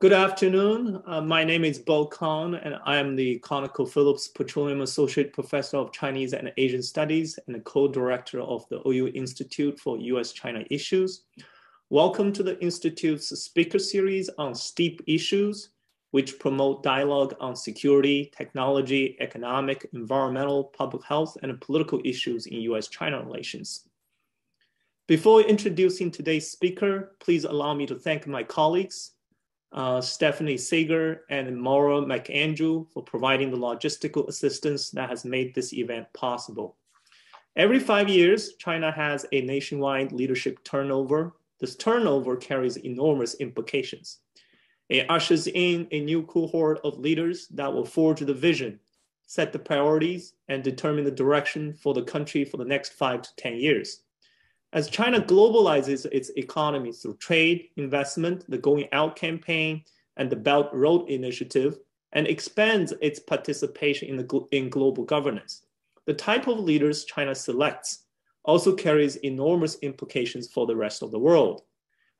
Good afternoon. Uh, my name is Bo Kong, and I am the ConocoPhillips Petroleum Associate Professor of Chinese and Asian Studies and the co-director of the OU Institute for U.S.-China Issues. Welcome to the Institute's speaker series on STEEP issues, which promote dialogue on security, technology, economic, environmental, public health, and political issues in U.S.-China relations. Before introducing today's speaker, please allow me to thank my colleagues, uh, Stephanie Sager and Maura McAndrew for providing the logistical assistance that has made this event possible. Every five years, China has a nationwide leadership turnover. This turnover carries enormous implications. It ushers in a new cohort of leaders that will forge the vision, set the priorities, and determine the direction for the country for the next five to 10 years. As China globalizes its economy through trade, investment, the Going Out campaign, and the Belt Road Initiative, and expands its participation in, the, in global governance, the type of leaders China selects also carries enormous implications for the rest of the world.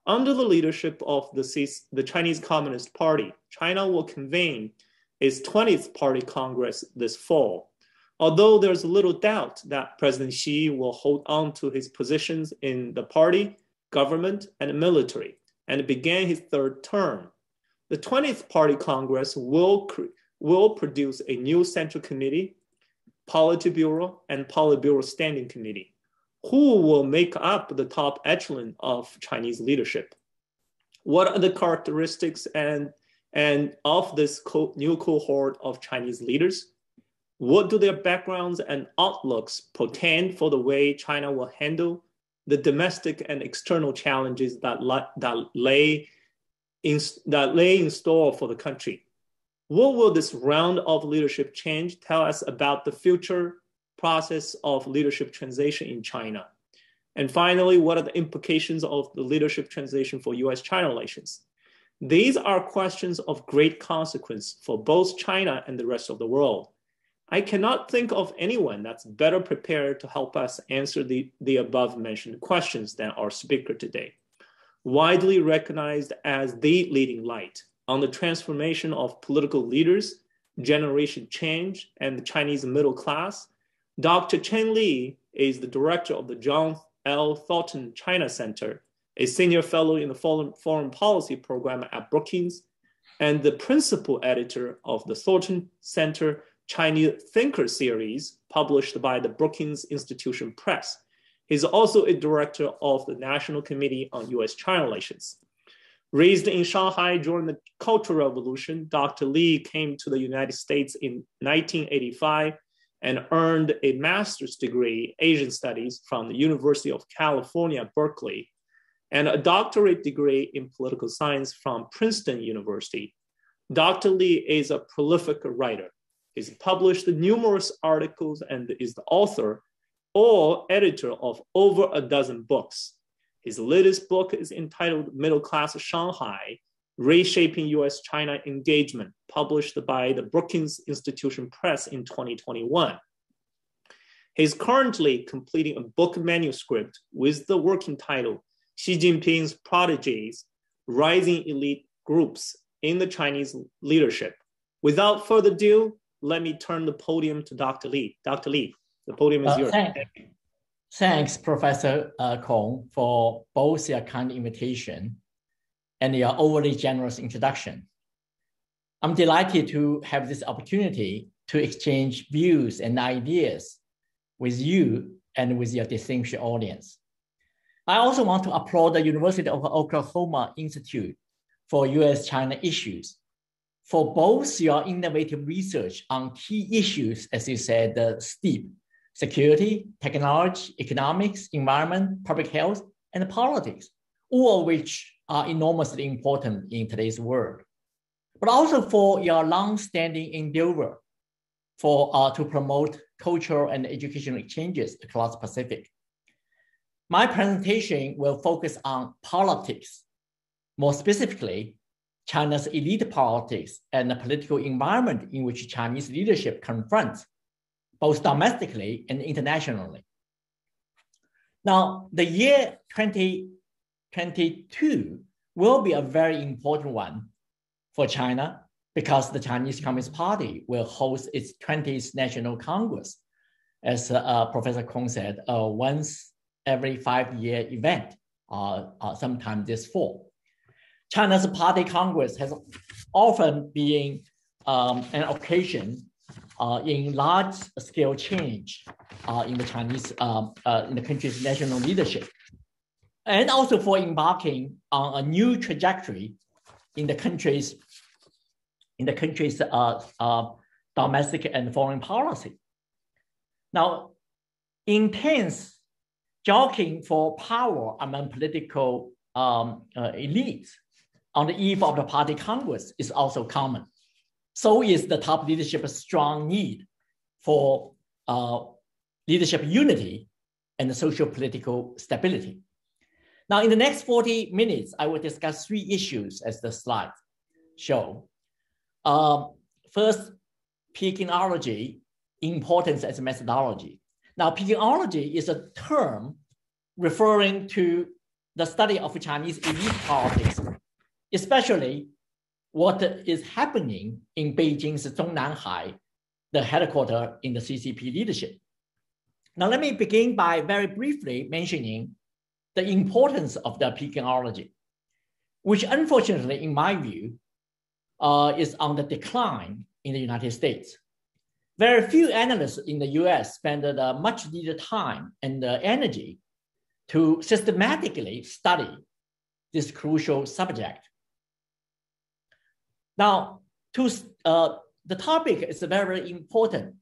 Under the leadership of the, the Chinese Communist Party, China will convene its 20th Party Congress this fall Although there's little doubt that President Xi will hold on to his positions in the party, government, and military, and begin his third term, the 20th Party Congress will, will produce a new Central Committee, Politburo, and Politburo Standing Committee, who will make up the top echelon of Chinese leadership. What are the characteristics and, and of this co new cohort of Chinese leaders? What do their backgrounds and outlooks portend for the way China will handle the domestic and external challenges that, that, lay, in, that lay in store for the country? What will this round of leadership change tell us about the future process of leadership transition in China? And finally, what are the implications of the leadership transition for US China relations? These are questions of great consequence for both China and the rest of the world. I cannot think of anyone that's better prepared to help us answer the, the above mentioned questions than our speaker today. Widely recognized as the leading light on the transformation of political leaders, generation change, and the Chinese middle class, Dr. Cheng Li is the director of the John L. Thornton China Center, a senior fellow in the foreign policy program at Brookings, and the principal editor of the Thornton Center Chinese Thinker series published by the Brookings Institution Press. He's also a director of the National Committee on US China Relations. Raised in Shanghai during the Cultural Revolution, Dr. Li came to the United States in 1985 and earned a master's degree Asian Studies from the University of California, Berkeley, and a doctorate degree in political science from Princeton University. Dr. Li is a prolific writer. He's published numerous articles and is the author or editor of over a dozen books. His latest book is entitled Middle Class Shanghai Reshaping US China Engagement, published by the Brookings Institution Press in 2021. He's currently completing a book manuscript with the working title Xi Jinping's Protégés Rising Elite Groups in the Chinese Leadership. Without further ado, let me turn the podium to Dr. Li. Dr. Li, the podium is uh, yours. Thanks, thanks Professor uh, Kong, for both your kind invitation and your overly generous introduction. I'm delighted to have this opportunity to exchange views and ideas with you and with your distinguished audience. I also want to applaud the University of Oklahoma Institute for US-China issues for both your innovative research on key issues, as you said, the STEEP, security, technology, economics, environment, public health, and politics, all of which are enormously important in today's world. But also for your long-standing endeavor for uh, to promote cultural and educational exchanges across the Pacific. My presentation will focus on politics, more specifically, China's elite politics and the political environment in which Chinese leadership confronts, both domestically and internationally. Now, the year 2022 will be a very important one for China because the Chinese Communist Party will host its 20th National Congress, as uh, Professor Kong said, uh, once every five-year event, uh, uh, sometime this fall. China's Party Congress has often been um, an occasion uh, in large-scale change uh, in the Chinese, um, in the country's national leadership, and also for embarking on a new trajectory in the country's in the country's uh, uh, domestic and foreign policy. Now, intense jockeying for power among political um, uh, elites on the eve of the party congress is also common. So is the top leadership's strong need for uh, leadership unity and social political stability. Now, in the next 40 minutes, I will discuss three issues as the slides show. Um, first, Pekingology, importance as a methodology. Now, Pekingology is a term referring to the study of Chinese elite politics, especially what is happening in Beijing's Zhongnanhai, the headquarters in the CCP leadership. Now, let me begin by very briefly mentioning the importance of the Pekingology, which unfortunately, in my view, uh, is on the decline in the United States. Very few analysts in the US spend uh, much needed time and energy to systematically study this crucial subject. Now, to, uh, the topic is very important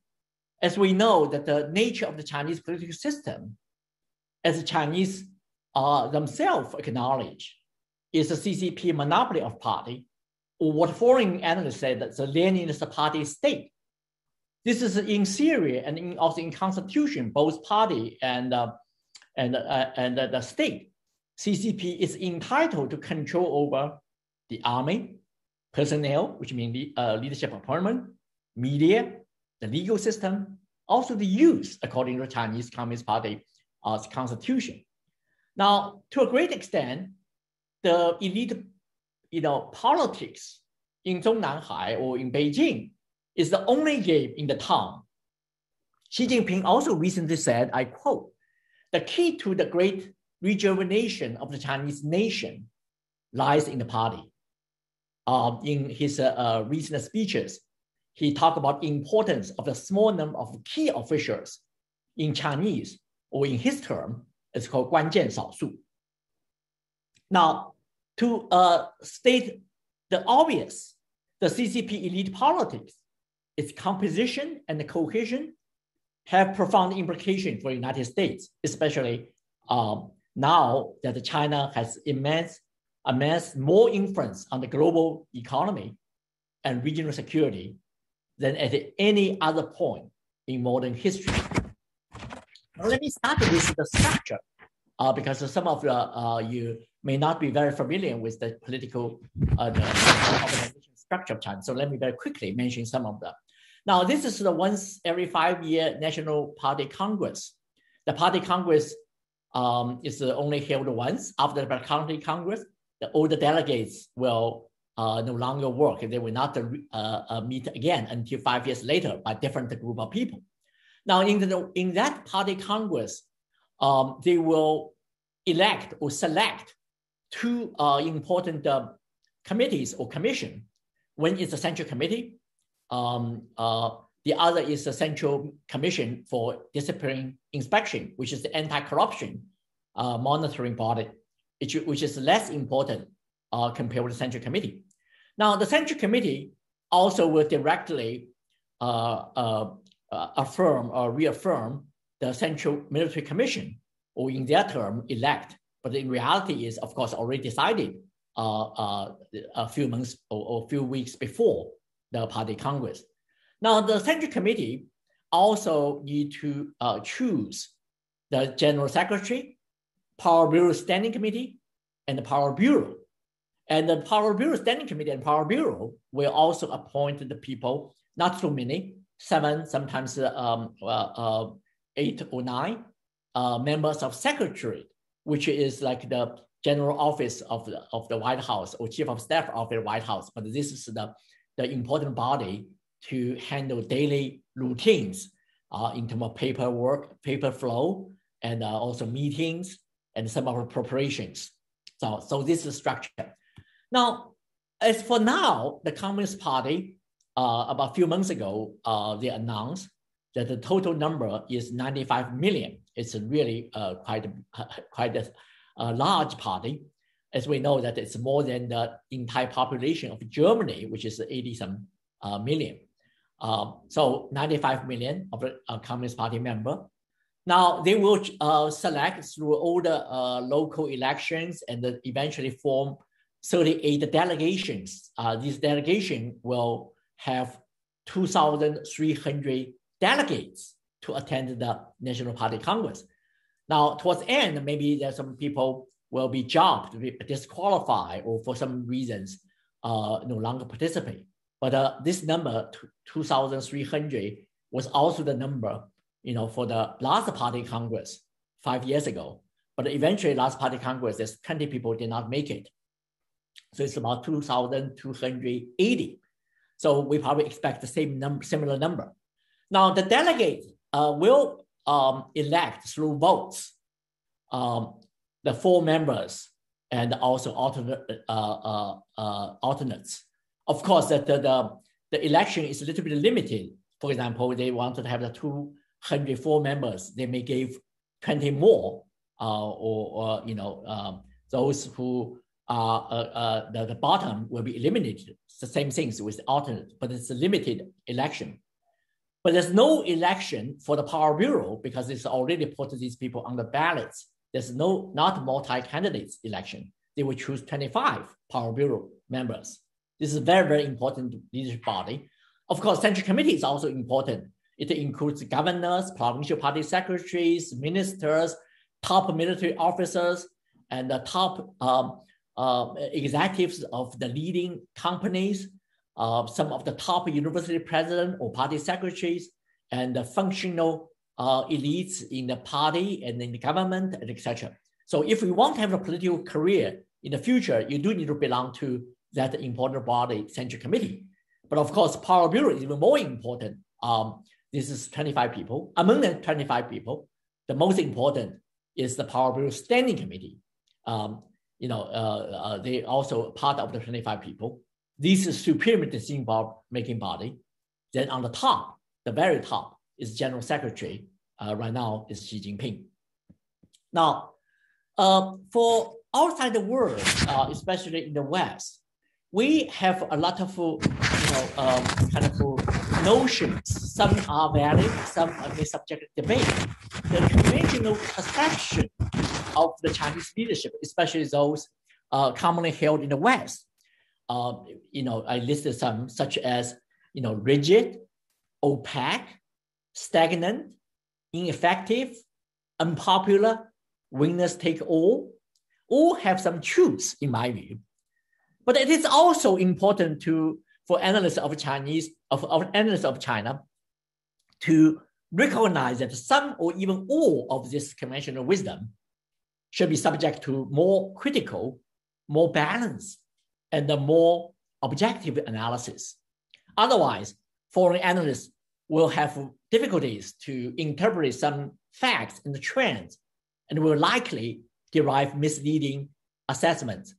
as we know that the nature of the Chinese political system, as the Chinese uh, themselves acknowledge, is a CCP monopoly of party or what foreign analysts say that the Leninist party state. This is in theory and in, also in constitution, both party and, uh, and, uh, and the state. CCP is entitled to control over the army, personnel, which means the uh, leadership appointment, media, the legal system, also the youth, according to the Chinese Communist Party uh, constitution. Now, to a great extent, the elite you know, politics in Zhongnanhai or in Beijing is the only game in the town. Xi Jinping also recently said, I quote, the key to the great rejuvenation of the Chinese nation lies in the party. Um, in his uh, uh, recent speeches, he talked about importance of the small number of key officials in Chinese, or in his term, it's called 关键少数. Now, to uh, state the obvious, the CCP elite politics, its composition and the cohesion have profound implications for the United States, especially um, now that China has immense, immense more influence on the global economy and regional security than at any other point in modern history. Let me start with the structure, uh, because some of the, uh, you may not be very familiar with the political uh, the organization structure of China. So let me very quickly mention some of them. Now, this is the once every five year National Party Congress. The Party Congress um, is only held once after the Party Congress. The older delegates will uh, no longer work. They will not uh, uh, meet again until five years later by different group of people. Now, in, the, in that Party Congress, um, they will elect or select two uh, important uh, committees or commission. One is the Central Committee. Um, the other is the Central Commission for Discipline Inspection, which is the anti-corruption uh, monitoring body, which, is less important uh, compared with the Central Committee. Now, the Central Committee also will directly uh, affirm or reaffirm the Central Military Commission, or in their term, elect but in reality is, of course, already decided uh, uh, a few months or, or a few weeks before the party congress. Now, the Central Committee also need to uh, choose the General Secretary, Politburo Standing Committee, and the Politburo. And the Politburo Standing Committee and Politburo will also appoint the people, not so many, seven, sometimes um, uh, uh, eight or nine uh, members of Secretary which is like the general office of the, of the White House or chief of staff of the White House, but this is the, the important body to handle daily routines uh, in terms of paperwork, paper flow, and uh, also meetings and some of the preparations. So, so this is structure. Now, as for now, the Communist Party, uh, about a few months ago, uh, they announced that the total number is 95 million. It's really uh, quite, quite a, a, large party. As we know that it's more than the entire population of Germany, which is 80 some uh, million. Uh, so 95 million of the uh, Communist Party member. Now they will uh, select through all the uh, local elections and eventually form 38 delegations. Uh, this delegation will have 2,300 delegates to attend the National Party Congress. Now, towards the end, maybe there's some people will be be disqualified, or for some reasons uh, no longer participate. But uh, this number, 2,300, was also the number, you know, for the last party Congress five years ago. But eventually, last party Congress, there's 20 people did not make it. So it's about 2,280. So we probably expect the same number, similar number. Now the delegate uh, will um, elect through votes um, the four members and also alternate, uh, uh, uh, alternates. Of course, the, the, the election is a little bit limited. For example, they wanted to have the 204 members. They may give 20 more, uh, or, or, you know, um, those who are uh, uh, the, the bottom will be eliminated. It's the same things with the alternate, but it's a limited election. But there's no election for the politburo because it's already put these people on the ballots. There's no not multi-candidates election. They will choose 25 politburo members. This is a very, very important leadership body. Of course, central committee is also important. It includes governors, provincial party secretaries, ministers, top military officers, and the top um, uh, executives of the leading companies, uh, some of the top university president or party secretaries, and the functional uh, elites in the party and in the government, and etc. So if we want to have a political career in the future, you do need to belong to that important body, Central Committee. But of course, Politburo is even more important. Um, this is 25 people. Among the 25 people, the most important is the Politburo Standing Committee. Um, you know, uh, uh, they also part of the 25 people. This is supreme decision making body. Then on the top, the very top is General Secretary. Uh, right now is Xi Jinping. Now, uh, for outside the world, uh, especially in the West, we have a lot of you know um, kind of notions. Some are valid, some are subject to debate. The conventional perception of the Chinese leadership, especially those uh, commonly held in the West. Uh, you know, I listed some such as, you know, rigid, opaque, stagnant, ineffective, unpopular, winners take all, all have some truths in my view. But it is also important to for analysts of Chinese of, of analysts of China to recognize that some or even all of this conventional wisdom should be subject to more critical, more balanced, and a more objective analysis. Otherwise, foreign analysts will have difficulties to interpret some facts and trends and will likely derive misleading assessments.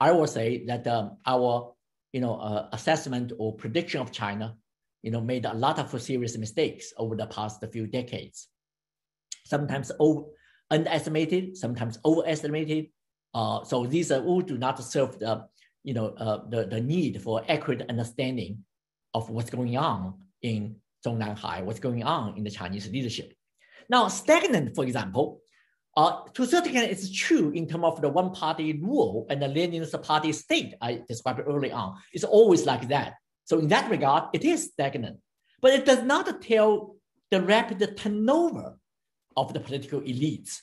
I will say that um, our you know, uh, assessment or prediction of China you know, made a lot of serious mistakes over the past few decades. Sometimes over, underestimated, sometimes overestimated. Uh, so these are all do not serve the, you know, uh, the, the need for accurate understanding of what's going on in Zhongnanhai, what's going on in the Chinese leadership. Now, stagnant, for example, uh, to a certain extent, it's true in terms of the one-party rule and the Leninist party state I described early on. It's always like that. So in that regard, it is stagnant. But it does not tell the rapid turnover of the political elites.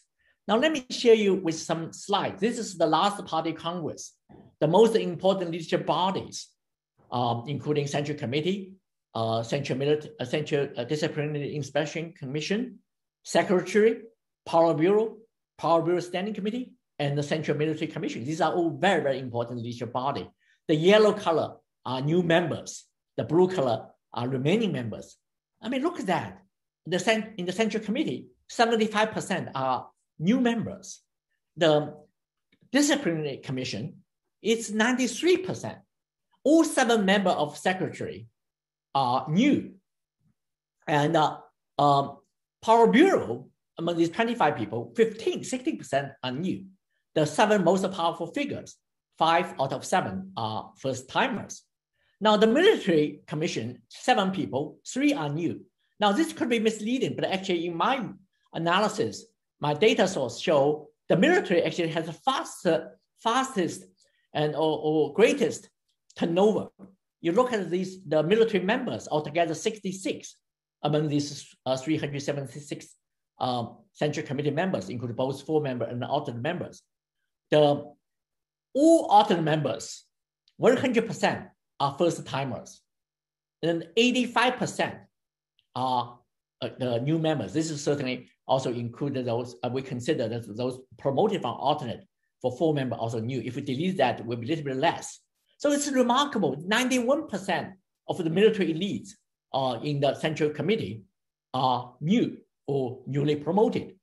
Now, let me share you with some slides. This is the last party Congress, the most important leadership bodies, um, including Central Committee, uh, Central, Military, uh, Central uh, Disciplinary Inspection Commission, Secretary, Politburo, Power Bureau Standing Committee, and the Central Military Commission. These are all very, very important leadership body. The yellow color are new members. The blue color are remaining members. I mean, look at that. The, cent- in the Central Committee, 75% are new members. The Disciplinary Commission, it's 93%. All seven members of secretary are new. And uh, um, Politburo, among these 25 people, 15, 16% are new. The seven most powerful figures, five out of seven are first timers. Now, the military commission, seven people, three are new. Now, this could be misleading, but actually, in my analysis, my data source show the military actually has the faster, fastest and or, or greatest turnover. You look at these, the military members, altogether 66 among these uh, 376 um, Central Committee members, including both full member and alternate members. The all alternate members, 100% are first timers, and 85% are uh, the new members. This is certainly also included those, uh, we consider that those promoted from alternate for full member also new. If we delete that, will be a little bit less. So it's remarkable, 91% of the military elites uh, in the Central Committee are new or newly promoted.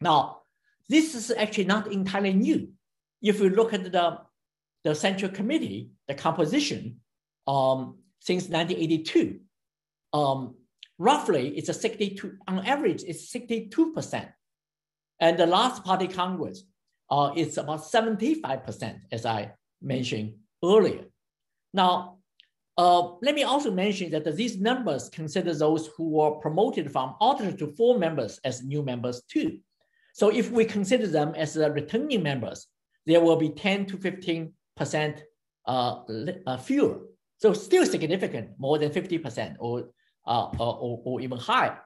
Now, this is actually not entirely new. If you look at the, the Central Committee, the composition um, since 1982, um, roughly it's a 62, on average, it's 62%. And the last party Congress uh, is about 75%, as I mentioned earlier. Now, uh, let me also mention that these numbers consider those who were promoted from alternate to full members as new members too. So if we consider them as the returning members, there will be 10 to 15% uh, uh, fewer. So still significant, more than 50% or, uh, or, or, even higher.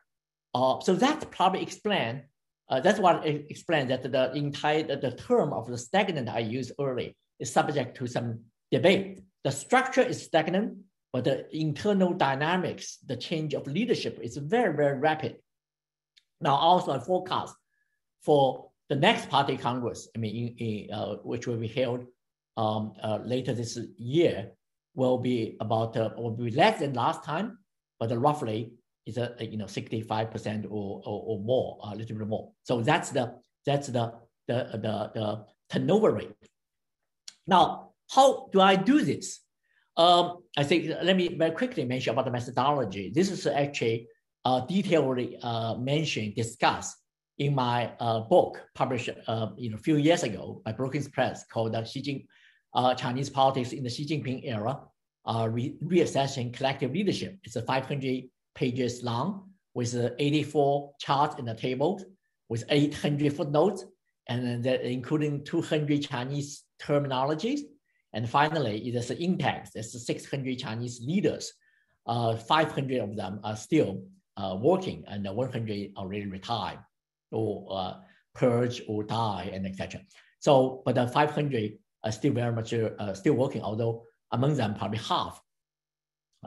So that probably explain, that's what explains that the entire, the term of the stagnant I used early is subject to some debate. The structure is stagnant, but the internal dynamics, the change of leadership is very, very rapid. Now also a forecast for the next party Congress, I mean, in, in, uh, which will be held um, uh, later this year, will be about uh, will be less than last time, but roughly is a, you know 65% or, or, or more, a little bit more. So that's the that's the the the, the turnover rate. Now, how do I do this? Um, I think let me very quickly mention about the methodology. This is actually uh, detailedly uh, mentioned, discussed in my uh, book published uh, you know, a few years ago by Brookings Press called uh, Xi Jing, uh, Chinese Politics in the Xi Jinping Era, uh, re- Reassessing Collective Leadership. It's a 500 pages long with uh, 84 charts in the table with 800 footnotes, and then including 200 Chinese terminologies. And finally, it is an index. There's 600 Chinese leaders. Uh, 500 of them are still uh, working, and 100 already retired or uh, purge or die and etc. So, but the 500 are still very much uh, still working, although among them probably half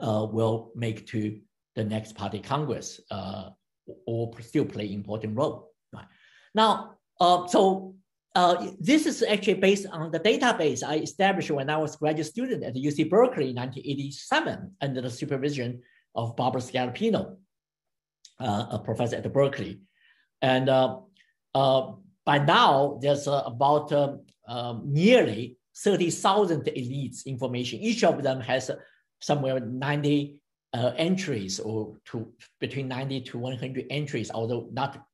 uh, will make to the next party Congress uh, or still play important role. Right. Now, so uh, this is actually based on the database I established when I was graduate student at UC Berkeley in 1987 under the supervision of Robert Scalapino, uh, a professor at Berkeley. And uh, uh, by now, there's uh, about nearly 30,000 elites information. Each of them has somewhere 90 uh, entries or to between 90 to 100 entries, although not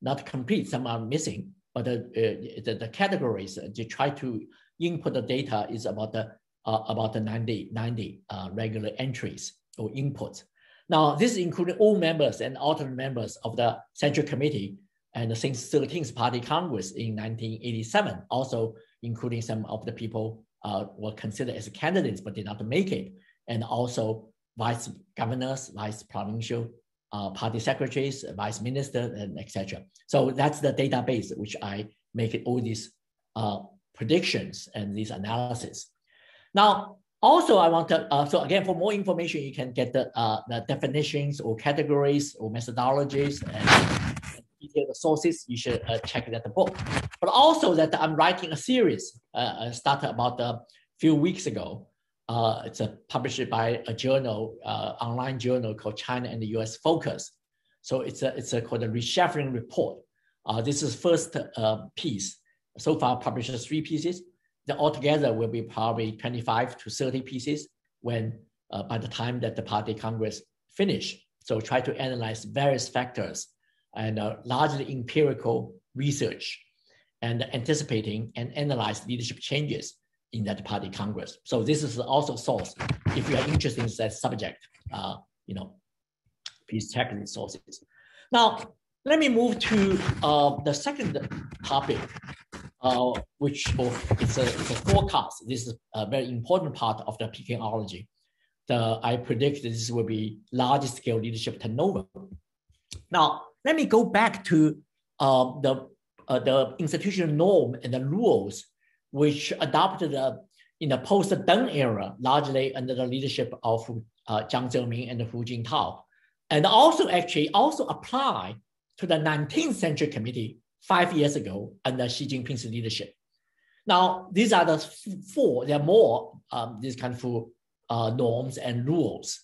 not complete. Some are missing, but the, uh, the, the, categories they try to input the data is about the about the 90, 90 regular entries or inputs. Now, this is including all members and alternate members of the Central Committee and since 13th Party Congress in 1987, also including some of the people uh, were considered as candidates but did not make it, and also vice governors, vice provincial uh, party secretaries, vice minister, and etc. So that's the database which I make all these uh, predictions and these analysis. Now, also, I want to, uh, so again, for more information, you can get the, uh, the definitions or categories or methodologies and detailed sources, you should uh, check that book. But also that I'm writing a series, uh, started about a few weeks ago. Uh, it's a, published by a journal, uh, online journal called China and the U.S. Focus. So it's a, it's a, called a reshuffling report. Uh, this is first uh, piece. So far published three pieces. The altogether will be probably 25 to 30 pieces when uh, by the time that the party congress finish. So try to analyze various factors and uh, largely empirical research and anticipating and analyze leadership changes in that party congress. So this is also source. If you are interested in that subject, uh, you know, please check these sources. Now, let me move to uh, the second topic, uh, which it's, a, it's a forecast. This is a very important part of the Pekingology. The, I predict this will be large scale leadership turnover. Now, let me go back to uh, the, uh, the institutional norm and the rules which adopted uh, in the post-Deng era, largely under the leadership of uh, Jiang Zemin and Hu Jintao, and also actually also apply to the 19th Central Committee five years ago under Xi Jinping's leadership. Now, these are the four, there are more um, these kind of uh, norms and rules,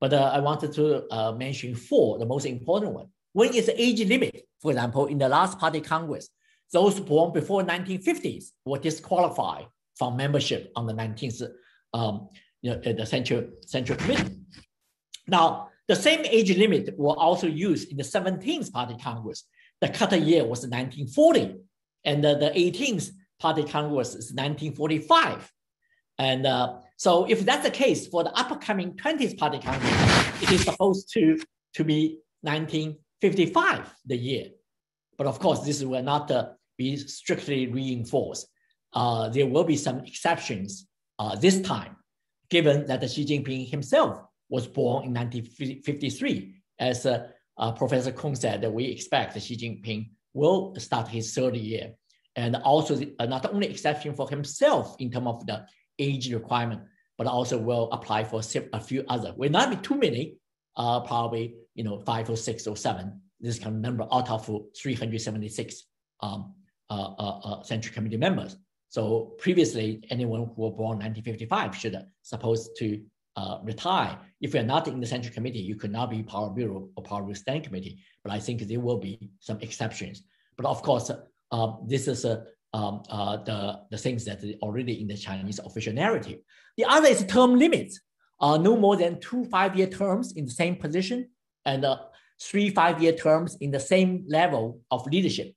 but uh, I wanted to uh, mention four, the most important one. When is the age limit? For example, in the last party congress, those born before 1950s were disqualified from membership on the 19th um, you know, the central, central committee. Now, the same age limit were also used in the 17th Party Congress. The cut year was 1940, and the, the 18th Party Congress is 1945. And uh, so, if that's the case for the upcoming 20th Party Congress, it is supposed to, to be 1955, the year. But of course, this will not uh, be strictly reinforced. Uh, there will be some exceptions uh, this time, given that Xi Jinping himself was born in 1953. As uh, uh, Professor Kong said, that we expect Xi Jinping will start his third year. And also the, uh, not only exception for himself in terms of the age requirement, but also will apply for a few other. Will not be too many, uh, probably you know five or six or seven. This kind of number out of 376 um, Central Committee members. So previously, anyone who was born 1955 should supposed to uh, retire. If you're not in the Central Committee, you could not be Politburo or Politburo Standing Committee. But I think there will be some exceptions. But of course, uh, this is uh, um, uh, the, the things that are already in the Chinese official narrative. The other is term limits. Uh, no more than two five-year terms in the same position and uh, three five-year terms in the same level of leadership.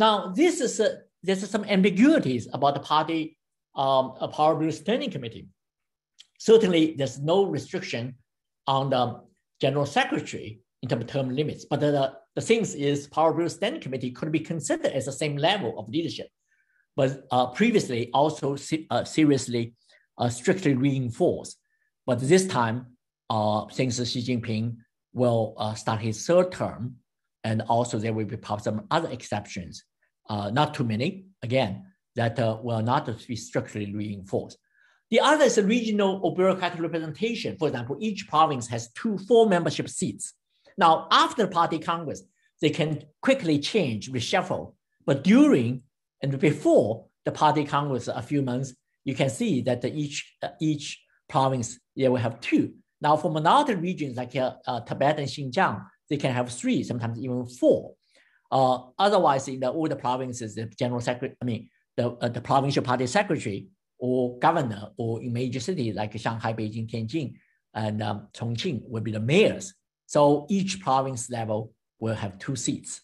Now, this is a, there's some ambiguities about the party um, Politburo Standing Committee. Certainly, there's no restriction on the general secretary in terms of term limits, but the, the things is Politburo Standing Committee could be considered as the same level of leadership, but uh, previously also uh, seriously uh, strictly reinforced. But this time, uh, since Xi Jinping will uh, start his third term, and also there will be perhaps some other exceptions, uh, not too many, again, that will not be structurally reinforced. The other is regional or bureaucratic representation. For example, each province has two full membership seats. Now, after the party congress, they can quickly change, reshuffle. But during and before the party congress, a few months, you can see that each uh, each province they will have two. Now, for minority regions like uh, uh, Tibet and Xinjiang, they can have three, sometimes even four. Uh, otherwise, in the older provinces, the general secretary, I mean, the, uh, the provincial party secretary or governor or in major cities like Shanghai, Beijing, Tianjin, and um, Chongqing will be the mayors. So each province level will have two seats.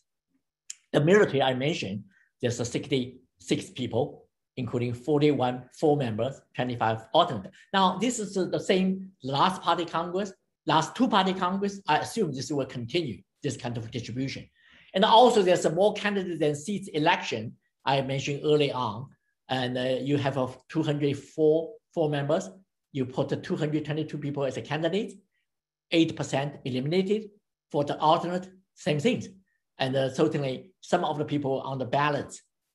The military I mentioned, there's a 66 people, including 41 full members, 25 alternate. Now, this is the same last party Congress, last two party Congress. I assume this will continue, this kind of distribution. And also there's a more candidates than seats election I mentioned early on and uh, you have a 204 four members. You put 222 people as a candidate, 8% eliminated. For the alternate, same things. And uh, certainly some of the people on the ballot,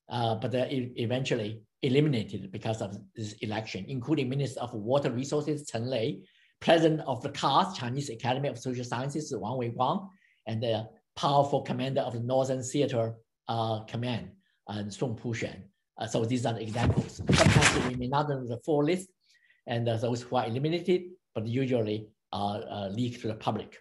uh, but uh, eventually eliminated because of this election, including Minister of Water Resources Chen Lei, President of the CAS, Chinese Academy of Social Sciences, Wang Weiguang, and uh, powerful commander of the Northern Theater uh, Command, and Song Puxuan. Uh, so these are the examples. Sometimes we may not know the full list, and uh, those who are eliminated, but usually uh, leaked to the public.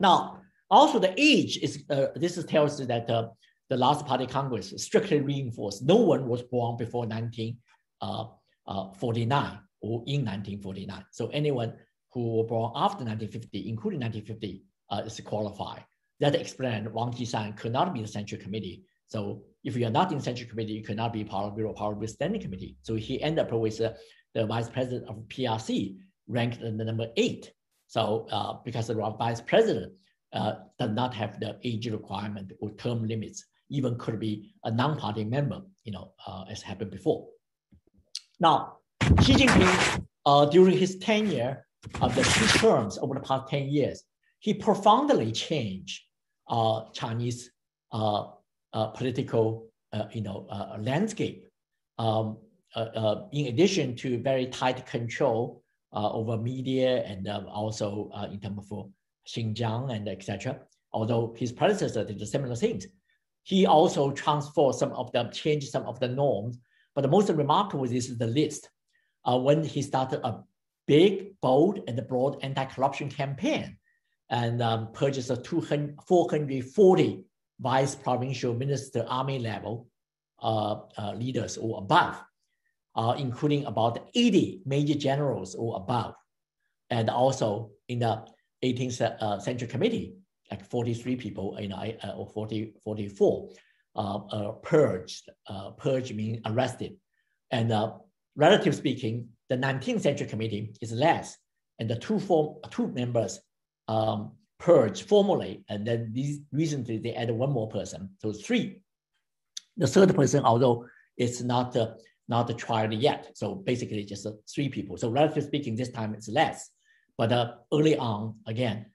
Now, also the age is, this tells us that the last party Congress strictly reinforced no one was born before 1949 or in 1949. So anyone who were born after 1950, including 1950, uh, is qualified. That explained Wang Qishan could not be the Central Committee. So if you are not in Central Committee, you cannot be part of Power Standing Committee. So he ended up with uh, the Vice President of PRC, ranked the number eight. So uh, because the Vice President uh, does not have the age requirement or term limits, even could be a non-party member, you know, uh, as happened before. Now, Xi Jinping, uh, during his tenure of the two terms over the past 10 years, he profoundly changed uh, Chinese uh, uh, political uh, you know, uh, landscape. Um, in addition to very tight control over media and um, also in terms of Xinjiang and etc. Although his predecessor did similar things, he also transformed some of the changed some of the norms. But the most remarkable is the list uh, when he started a big, bold, and broad anti-corruption campaign and um, purchased a 200, 440 vice provincial minister army level uh, uh, leaders or above, uh, including about 80 major generals or above. And also in the 18th uh, Central Committee, like 43 people, you know, uh, or 40, 44, uh, purged, purged means arrested. And relatively speaking, the 19th Central Committee is less, and the two form two members um, purged formally, and then these recently they added one more person, so three. The third person, although it's not uh, not tried yet, so basically just uh, three people. So relatively speaking, this time it's less, but uh, early on, again,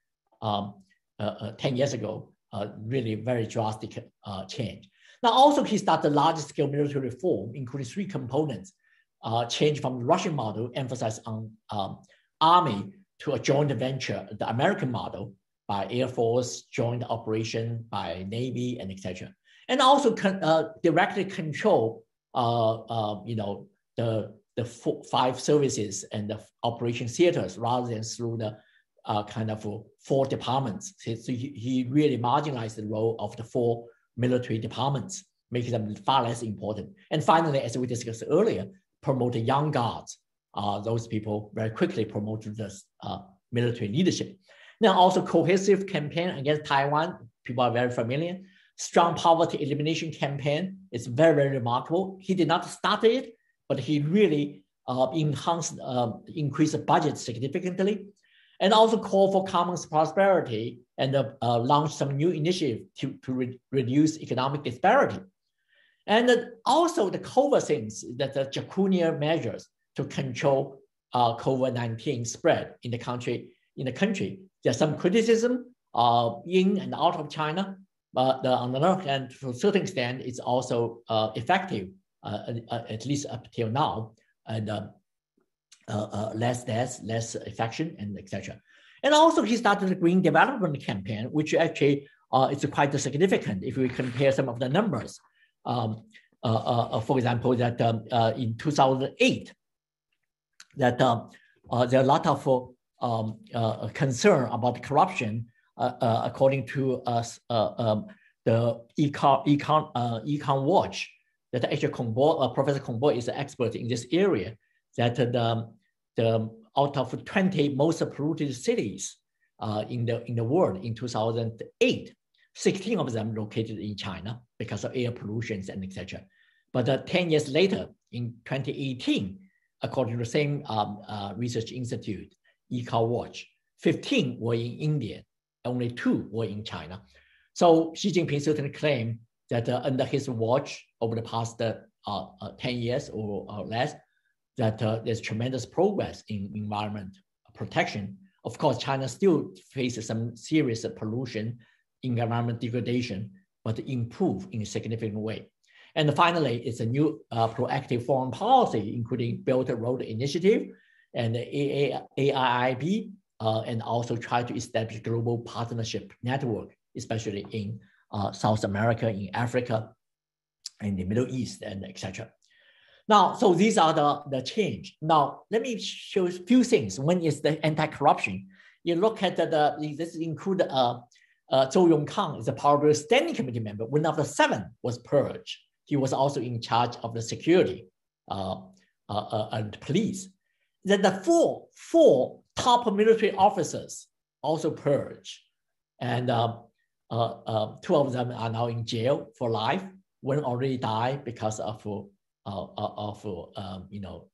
um, uh, uh, ten years ago, uh, really very drastic change. Now also he started large scale military reform, including three components change from the Russian model, emphasize on um, army to a joint venture, the American model by Air Force, joint operation by Navy, and etc. And also con- uh, directly control, uh, uh, you know, the the four, five services and the operation theaters rather than through the uh, kind of four departments. So he, he really marginalized the role of the four military departments, making them far less important. And finally, as we discussed earlier, promoted young guards. Uh, those people very quickly promoted this uh, military leadership. Now also cohesive campaign against Taiwan, people are very familiar. Strong poverty elimination campaign is very, very remarkable. He did not start it, but he really uh, enhanced, uh, increased the budget significantly. And also call for common prosperity and uh, uh launched some new initiative to, to re reduce economic disparity. And also the COVID things, that the draconian measures to control uh, COVID-19 spread in the country. In the country, there's some criticism uh, in and out of China, but uh, on the other hand, to a certain extent, it's also uh, effective, uh, uh, at least up till now, and um, less deaths, less infection, and etc. And also, he started the green development campaign, which actually is quite significant if we compare some of the numbers um, uh, uh, uh, for example, that um, in 2008, that um, there are a lot of um, concern about corruption, according to um, the Econ, Econ, Econ Watch, that actually Kongbo, Professor Kongbo is an expert in this area, that the, the out of 20 most polluted cities uh, in the in the world in 2008, 16 of them located in China because of air pollution and etc. But uh, 10 years later, in 2018, according to the same um, uh, research institute, Econ Watch, 15 were in India, only two were in China. So Xi Jinping certainly claimed that uh, under his watch over the past uh, uh, 10 years or, or less, that uh, there's tremendous progress in environment protection. Of course, China still faces some serious pollution environment degradation, but improve in a significant way. And finally, it's a new uh, proactive foreign policy, including Belt Road Initiative and the AIIB, uh, and also try to establish global partnership network especially in uh, South America, in Africa, in the Middle East, and etc. Now, so these are the, the change. Now, let me show a few things. One is the anti-corruption. You look at the, the this include uh, uh, Zhou Yongkang is a Power Standing Committee member. One of the seven was purged. He was also in charge of the security uh, uh, uh and police. Then the four, four top military officers also purged. And uh, uh, two of them are now in jail for life. One already died because of, of um, you know,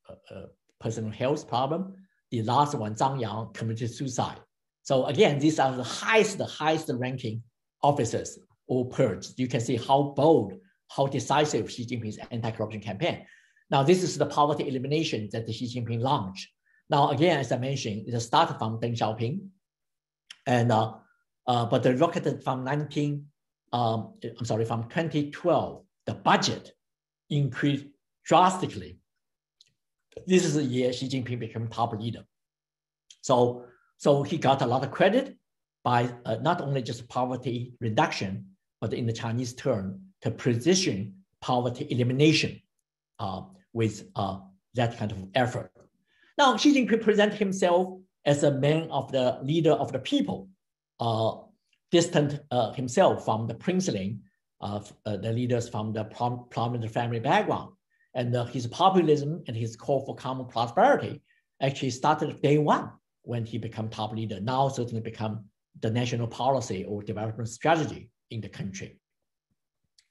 personal health problem. The last one, Zhang Yang, committed suicide. So again, these are the highest, the highest ranking officers or purged. You can see how bold, how decisive Xi Jinping's anti-corruption campaign. Now, this is the poverty elimination that Xi Jinping launched. Now, again, as I mentioned, it started from Deng Xiaoping, and uh, uh, but the rocket from 19, um, I'm sorry, from 2012, the budget increased drastically. This is the year Xi Jinping became top leader. So so he got a lot of credit by uh, not only just poverty reduction, but in the Chinese term, to precision poverty elimination uh, with uh, that kind of effort. Now, Xi Jinping presented himself as a man of the leader of the people, uh, distant uh, himself from the princeling of uh, the leaders from the prom- prominent family background. And his populism and his call for common prosperity actually started day one when he became top leader, now certainly become the national policy or development strategy in the country.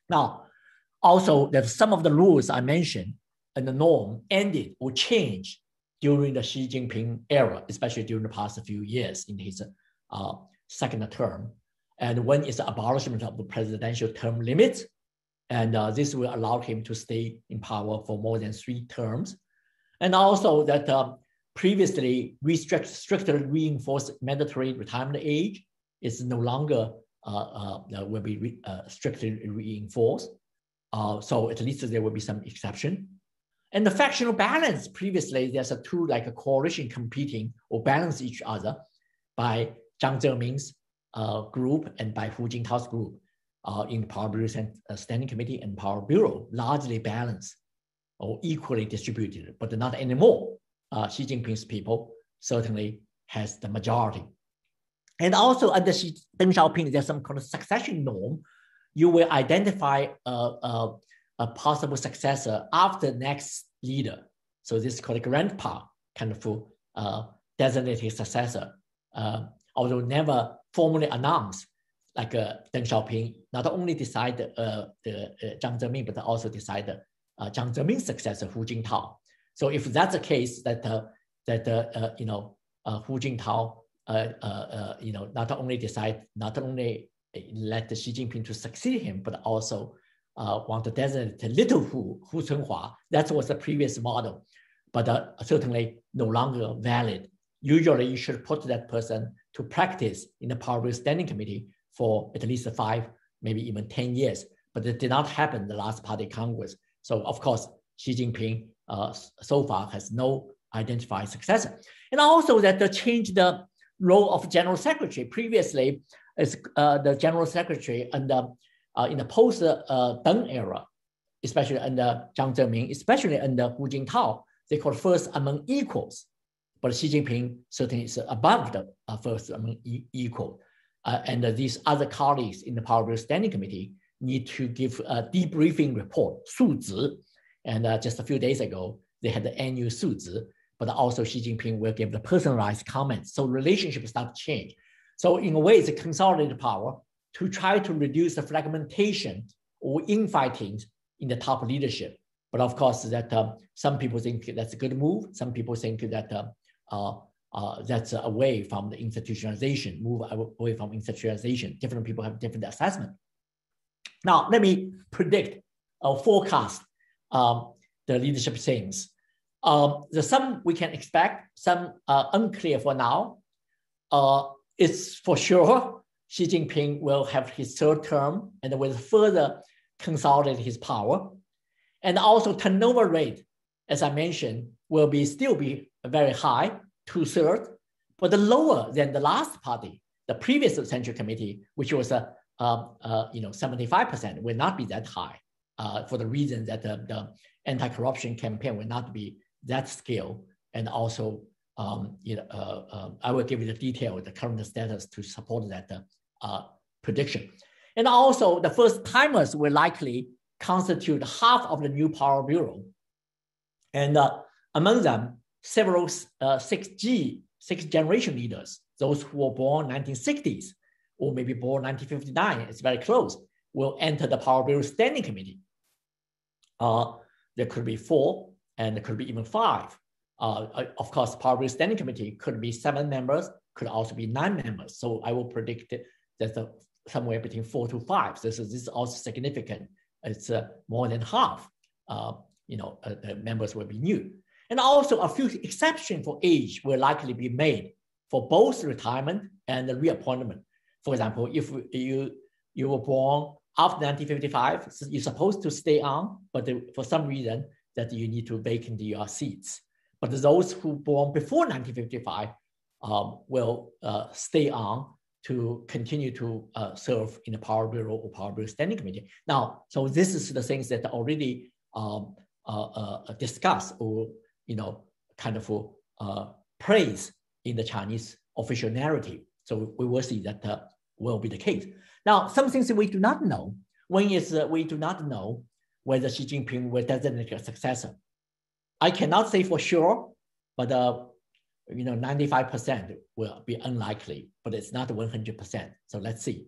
Now, also that some of the rules I mentioned and the norm ended or changed during the Xi Jinping era, especially during the past few years in his uh, second term. And one is the abolishment of the presidential term limits. And uh, this will allow him to stay in power for more than three terms. And also that uh, previously restrict, strictly reinforced mandatory retirement age is no longer will be re, uh, strictly reinforced. Uh, so at least there will be some exception. And the factional balance, previously there's a two like a coalition competing or balance each other by Jiang Zemin's uh, group and by Hu Jintao's group uh, in Politburo Standing Committee and Politburo, largely balanced or equally distributed, but not anymore uh, Xi Jinping's people certainly has the majority. And also under Xi, Deng Xiaoping, there's some kind of succession norm. You will identify a, a, a possible successor after the next leader. So this is called a grandpa kind of uh, designated successor, uh, although never formally announced. Like uh, Deng Xiaoping not only decided uh, the uh, Jiang Zemin, but also decided uh, Jiang Zemin's successor Hu Jintao. So if that's the case, that uh, that you know Hu Jintao, uh, you know, not only decide, not only let Xi Jinping to succeed him, but also want to designate little Hu, Hu Chunhua. That was the previous model, but certainly no longer valid. Usually, you should put that person to practice in the Power Standing Committee for at least five, maybe even 10 years. But it did not happen in the last Party Congress. So, of course, Xi Jinping uh, so far has no identified successor. And also that the change the role of general secretary. Previously, is uh, the general secretary under um, uh, in the post uh, Deng era, especially under Jiang Zemin, especially under Hu Jintao, they called first among equals. But Xi Jinping certainly is above the uh, first among e- equal. Uh, and these other colleagues in the Power Standing Committee need to give a debriefing report, 述职. And just a few days ago, they had the annual 述职 but also Xi Jinping will give the personalized comments. So relationships start to change. So in a way, it's a consolidated power to try to reduce the fragmentation or infighting in the top leadership. But of course, that uh, some people think that's a good move. Some people think that uh, uh, uh that's away from the institutionalization, move away from institutionalization. Different people have different assessment. Now, let me predict or forecast um, the leadership things. Um, the some we can expect, some uh, unclear for now. Uh, it's for sure Xi Jinping will have his third term and will further consolidate his power. And also turnover rate, as I mentioned, will be still be very high, two thirds, but lower than the last party, the previous Central Committee, which was a uh, uh, you know 75%, will not be that high uh, for the reason that the, the anti-corruption campaign will not be that scale, and also um, you know uh, uh, I will give you the detail, the current status to support that uh, prediction. And also, the first timers will likely constitute half of the new politburo, and among them, several 6G, sixth generation leaders, those who were born 1960s or maybe born 1959, it's very close, will enter the Politburo Standing Committee. Uh, there could be four, and there could be even five. Uh, uh of course, Power Standing Committee could be seven members, could also be nine members. So I will predict that the, somewhere between four to five. This is, this is also significant. It's uh, more than half. Uh, you know, uh, members will be new. And also a few exceptions for age will likely be made for both retirement and reappointment. For example, if you, you were born after 1955, you're supposed to stay on, but for some reason that you need to vacate your seats. But those who born before 1955 um, will uh, stay on to continue to uh, serve in the Politburo or Politburo Standing Committee. Now, so this is the things that already um, uh, uh discussed or you know kind of uh, praise in the Chinese official narrative. So we will see that uh, will be the case. Now, some things we do not know. One is we do not know whether Xi Jinping will designate a successor. I cannot say for sure, but uh, you know, 95% will be unlikely, but it's not 100%. So let's see.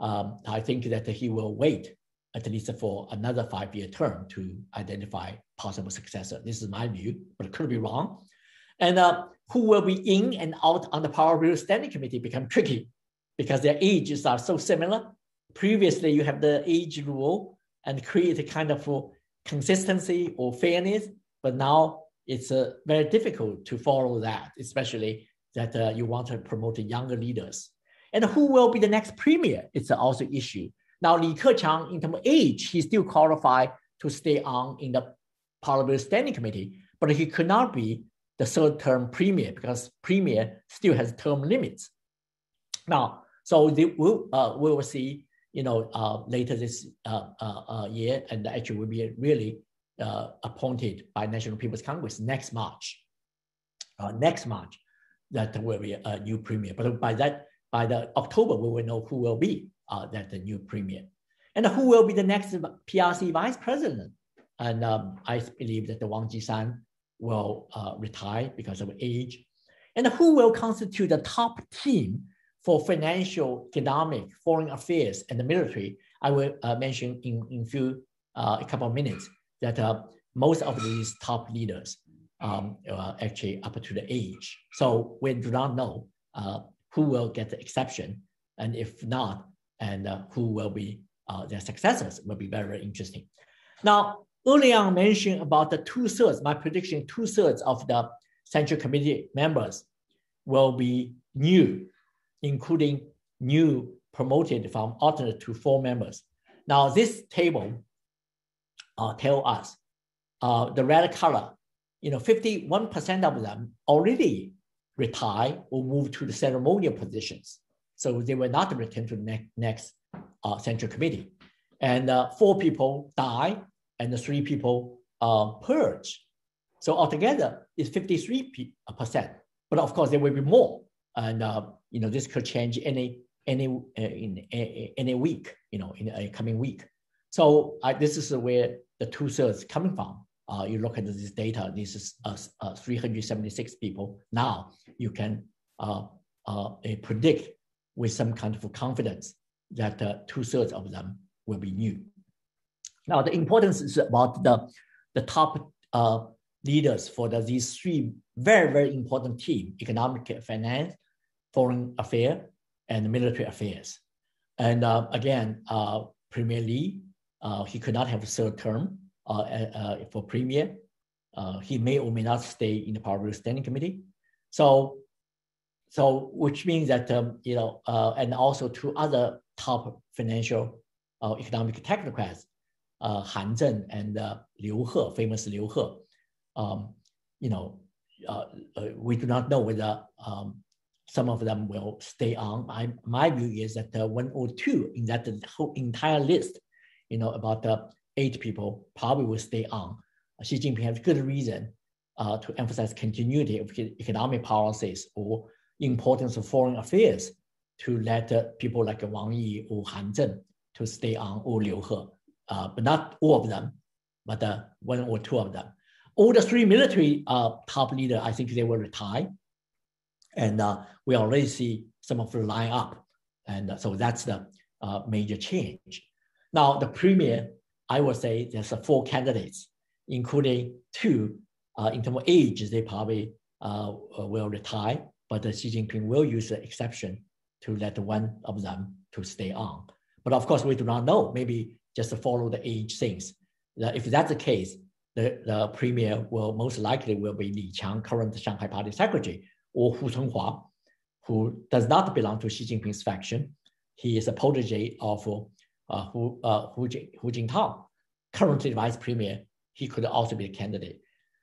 Um, I think that he will wait at least for another five-year term to identify possible successor. This is my view, but it could be wrong. And uh, who will be in and out on the Politburo Standing Committee become tricky because their ages are so similar. Previously, you have the age rule and create a kind of consistency or fairness, but now it's uh, very difficult to follow that, especially that uh, you want to promote younger leaders. And who will be the next premier? It's also issue. Now, Li Keqiang, in terms of age, he still qualified to stay on in the Parliament Standing Committee, but he could not be the third term premier because premier still has term limits. Now, so they will, uh, we will see, you know, uh, later this uh, uh, uh year, and actually will be really uh, appointed by National People's Congress next March. next March, that will be a new premier. But by that, by the October, we will know who will be that the new premier, and who will be the next PRC vice president. And um, I believe that the Wang Qishan will retire because of age, and who will constitute the top team for financial, economic, foreign affairs, and the military, I will uh, mention in, in few, uh, a couple of minutes that uh, most of these top leaders um, are actually up to the age. So we do not know uh, who will get the exception, and if not, and uh, who will be uh, their successors will be very, very interesting. Now, earlier I mentioned about the two thirds, my prediction, two thirds of the Central Committee members will be new including new promoted from alternate to four members. Now this table uh, tell us uh, the red color, you know, 51% of them already retire or move to the ceremonial positions. So they will not return to the next, next uh, central committee. And uh, four people die and three people uh, purge. So altogether it's 53%. But of course, there will be more. And uh, you know, this could change any any uh, in any week, you know, in a coming week. So uh, this is where the two thirds coming from. Uh, you look at this data. This is uh, uh 376 people. Now you can uh, uh, predict with some kind of confidence that two thirds of them will be new. Now the importance is about the the top leaders for the, these three very very important team: economic, finance, foreign affairs and military affairs. And uh, again, uh, Premier Li, uh, he could not have a third term uh, uh, for Premier. Uh, he may or may not stay in the Power Standing Committee. So, so which means that um, you know, and also two other top financial economic technocrats, Han Zheng and Liu He, famous Liu He. Um, you know, we do not know whether um, some of them will stay on. I, my view is that uh, one or two in that whole entire list, you know, about the eight people probably will stay on. Xi Jinping has good reason uh, to emphasize continuity of economic policies or importance of foreign affairs to let uh, people like Wang Yi or Han Zheng to stay on or Liu He, uh, but not all of them, but uh, one or two of them. All the three military uh, top leaders, I think they will retire. And uh, we already see some of the line up. And uh, so that's the uh, major change. Now, the premier, I would say there's four candidates, including two in terms of age, they probably will retire, but the Xi Jinping will use the exception to let one of them to stay on. But of course, we do not know. Maybe just follow the age things. If that's the case, the, the premier will most likely will be Li Qiang, current Shanghai Party secretary, or Hu Chunhua, who does not belong to Xi Jinping's faction. He is a protege of uh, Hu, uh, Hu, Hu Jintao, currently vice premier. He could also be a candidate.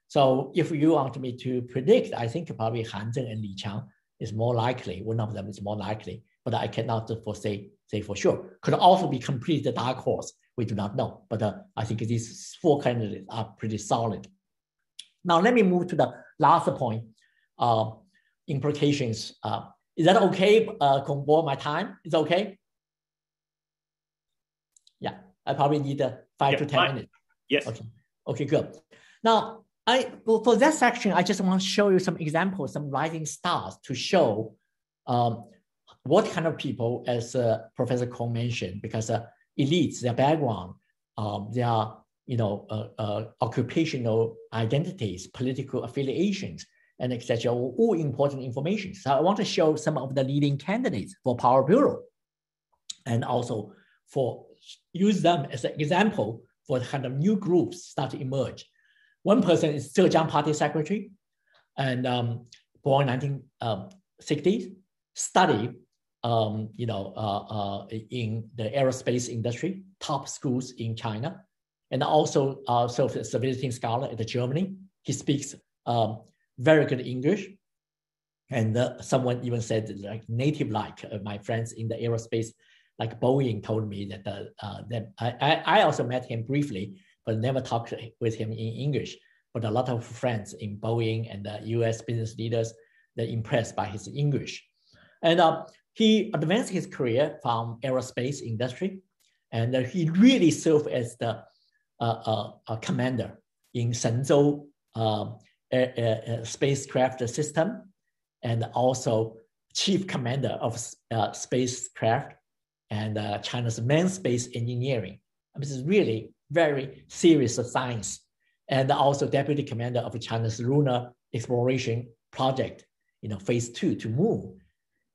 So if you want me to predict, I think probably Han Zheng and Li Qiang is more likely. One of them is more likely, but I cannot foresee say for sure. Could also be complete the dark horse. We do not know, but uh, I think these four candidates are pretty solid. Now let me move to the last point. Uh, implications. Uh, is that okay, uh, Kongbo, my time? Is that okay? Yeah, I probably need uh, five yeah, to 10 fine. minutes. Yes. Okay. Okay, good. Now, I for that section, I just want to show you some examples, some rising stars to show um, what kind of people, as uh, Professor Kong mentioned, because uh, elites, their background, um, their you know uh, uh occupational identities, political affiliations, and etc. All important information. So I want to show some of the leading candidates for Politburo, and also for use them as an example for the kind of new groups start to emerge. One person is Zhejiang Party Secretary, and um, born 1960s, um, studied um, you know, uh, uh, in the aerospace industry, top schools in China, and also uh, served as a visiting scholar at Germany. He speaks um, very good English. And uh, someone even said like native like uh, my friends in the aerospace, like Boeing told me that, uh, uh, that I, I also met him briefly, but never talked with him in English. But a lot of friends in Boeing and the US business leaders, they're impressed by his English. And uh, he advanced his career from aerospace industry, and uh, he really served as the commander in Shenzhou spacecraft system and also chief commander of uh, spacecraft and uh, China's main space engineering. this is really very serious science. And also deputy commander of China's lunar exploration project, you know, phase two to moon.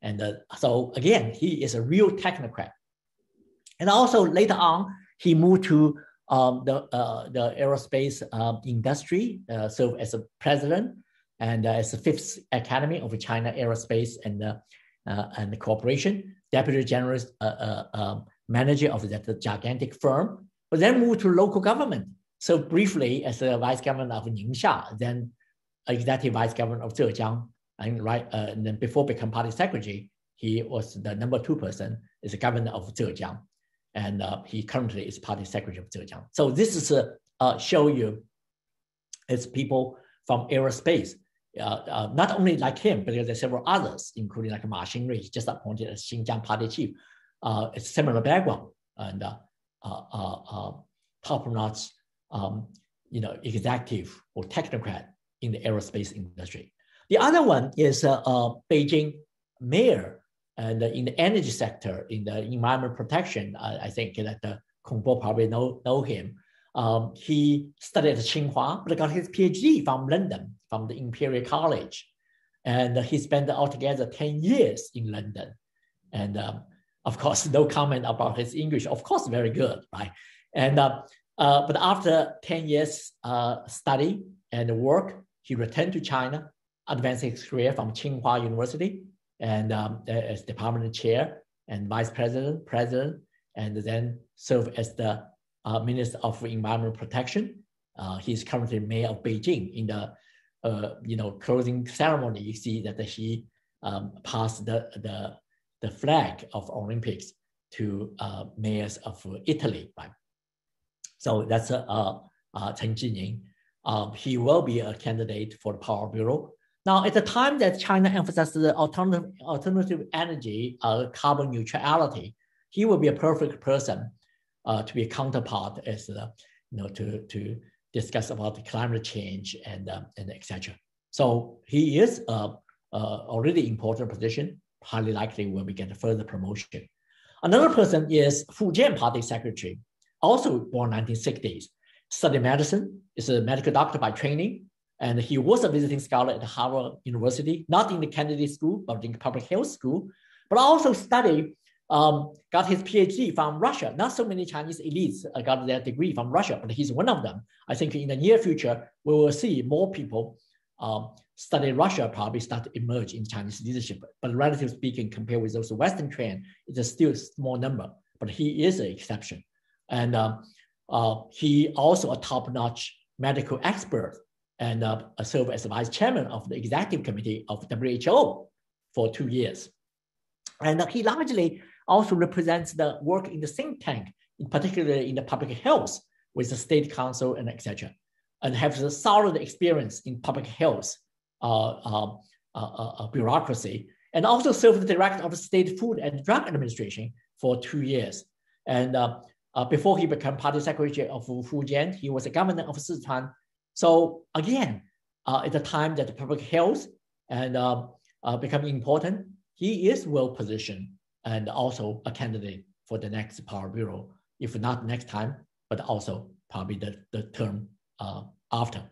And uh, so again, he is a real technocrat. And also later on, he moved to um, the, uh, the aerospace uh, industry, uh, served as a president and uh, as the Fifth Academy of China Aerospace and, uh, uh, and the Corporation, deputy general um, manager of that gigantic firm, but then moved to local government. So briefly as the vice governor of Ningxia, then executive vice governor of Zhejiang, and right, and then before become party secretary, he was the number two person, is the governor of Zhejiang and uh, he currently is party secretary of Zhejiang. So this is a uh, show you it's people from aerospace, uh, uh, not only like him, but there are several others, including like Ma Xingrui, just appointed as Xinjiang party chief. Uh, it's similar background and uh, top-notch, um, you know, executive or technocrat in the aerospace industry. The other one is Beijing mayor and in the energy sector, in the environment protection, I, I think that the Kong Bo probably know, know him. Um, he studied at Tsinghua, but got his PhD from London, from the Imperial College. And he spent altogether 10 years in London. And um, of course, no comment about his English. Of course, very good, right? And uh, uh, but after 10 years uh, study and work, he returned to China, advanced his career from Tsinghua University and um, as department chair and vice president, president, and then serve as the uh, Minister of Environment Protection. Uh, he's currently mayor of Beijing. In the uh, you know closing ceremony, you see that he um, pass the, the, the flag of Olympics to uh, mayors of Italy. Right? So that's uh, uh, Chen Jining. Um, he will be a candidate for the Politburo. Now, at the time that China emphasized the alternative, alternative energy, uh, carbon neutrality, he will be a perfect person uh, to be a counterpart as uh, you know to to discuss about the climate change and uh, and etc. So he is a, a already important position. Highly likely will be get further promotion. Another person is Fujian Party Secretary, also born 1960s, studied medicine, is a medical doctor by training, and he was a visiting scholar at Harvard University, not in the Kennedy School, but in public health school, but also studied, um, got his PhD from Russia. Not so many Chinese elites got their degree from Russia, but he's one of them. I think in the near future, we will see more people um, study Russia probably start to emerge in Chinese leadership. But relatively speaking, compared with those Western trend, it's a still small number, but he is an exception. And uh, uh, he also a top-notch medical expert and uh, served as vice chairman of the executive committee of WHO for two years. And he largely also represents the work in the think tank, in particular in the public health with the state council and etc. And has a solid experience in public health uh, uh, uh, bureaucracy, and also served the director of the State Food and Drug Administration for two years. And before he became party secretary of Fujian, he was a governor of Sichuan so again, uh, at the time that the public health and uh, uh, becoming important, he is well positioned and also a candidate for the next Politburo, if not next time, but also probably the, the term uh, after.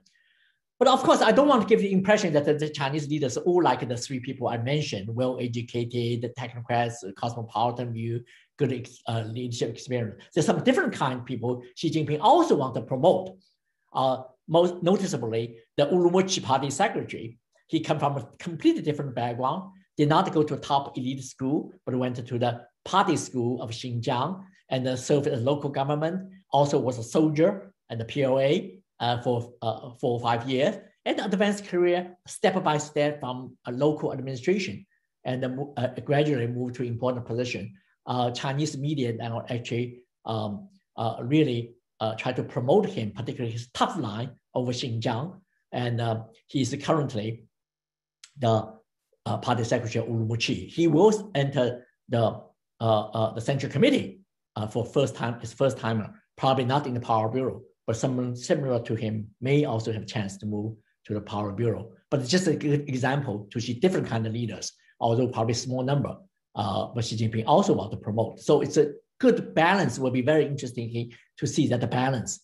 But of course, I don't want to give the impression that the, Chinese leaders all like the three people I mentioned, well-educated, the technocrats, cosmopolitan view, good uh, leadership experience. There's some different kind of people Xi Jinping also want to promote. Uh, most noticeably, the Urumqi party secretary. He come from a completely different background, did not go to a top elite school, but went to the party school of Xinjiang and uh, served as local government, also was a soldier and the PLA uh, for uh, four or five years, and advanced career step by step from a local administration and uh, gradually moved to important position. Uh, Chinese media now actually um, uh, really uh, try to promote him, particularly his tough line over Xinjiang. And uh, he is currently the uh, party secretary of Urumqi. He will enter the, uh, uh, the central committee uh, for first time, his first timer, probably not in the politburo, but someone similar to him may also have a chance to move to the politburo. But it's just a good example to see different kind of leaders, although probably small number, but Xi Jinping also want to promote. So it's a good balance will be very interesting to see that the balance.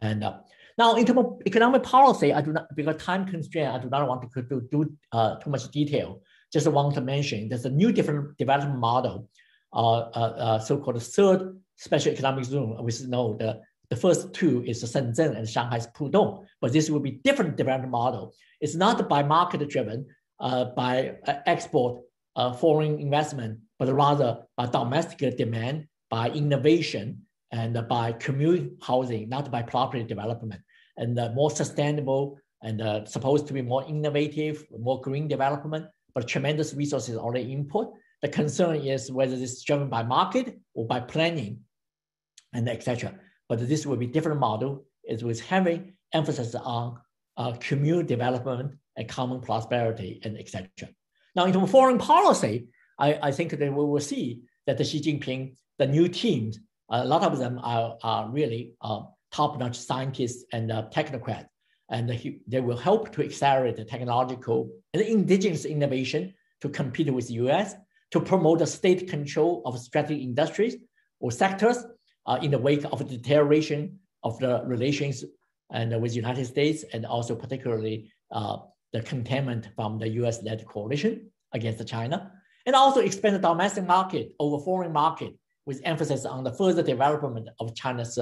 And uh, now in terms of economic policy, I do not, because time constraint, I do not want to do, do uh, too much detail. Just want to mention there's a new different development model, uh, uh, uh so-called third special economic zone. We know the, the first two is Shenzhen and Shanghai's Pudong, but this will be different development model. It's not by market driven, uh, by export, foreign investment, but rather by domestic demand by innovation and by community housing, not by property development, and uh, more sustainable and uh, supposed to be more innovative, more green development, but tremendous resources already input. The concern is whether this is driven by market or by planning and etc. But this will be different model. It was heavy emphasis on uh, community development and common prosperity and etc. Now, in terms of foreign policy, I, I think that we will see that the Xi Jinping the new teams, a lot of them are, are really uh, top-notch scientists and uh, technocrats, and they will help to accelerate the technological and indigenous innovation to compete with the US, to promote the state control of strategic industries or sectors uh, in the wake of the deterioration of the relations and with the United States, and also particularly uh, the containment from the US-led coalition against China, and also expand the domestic market over foreign market with emphasis on the further development of China's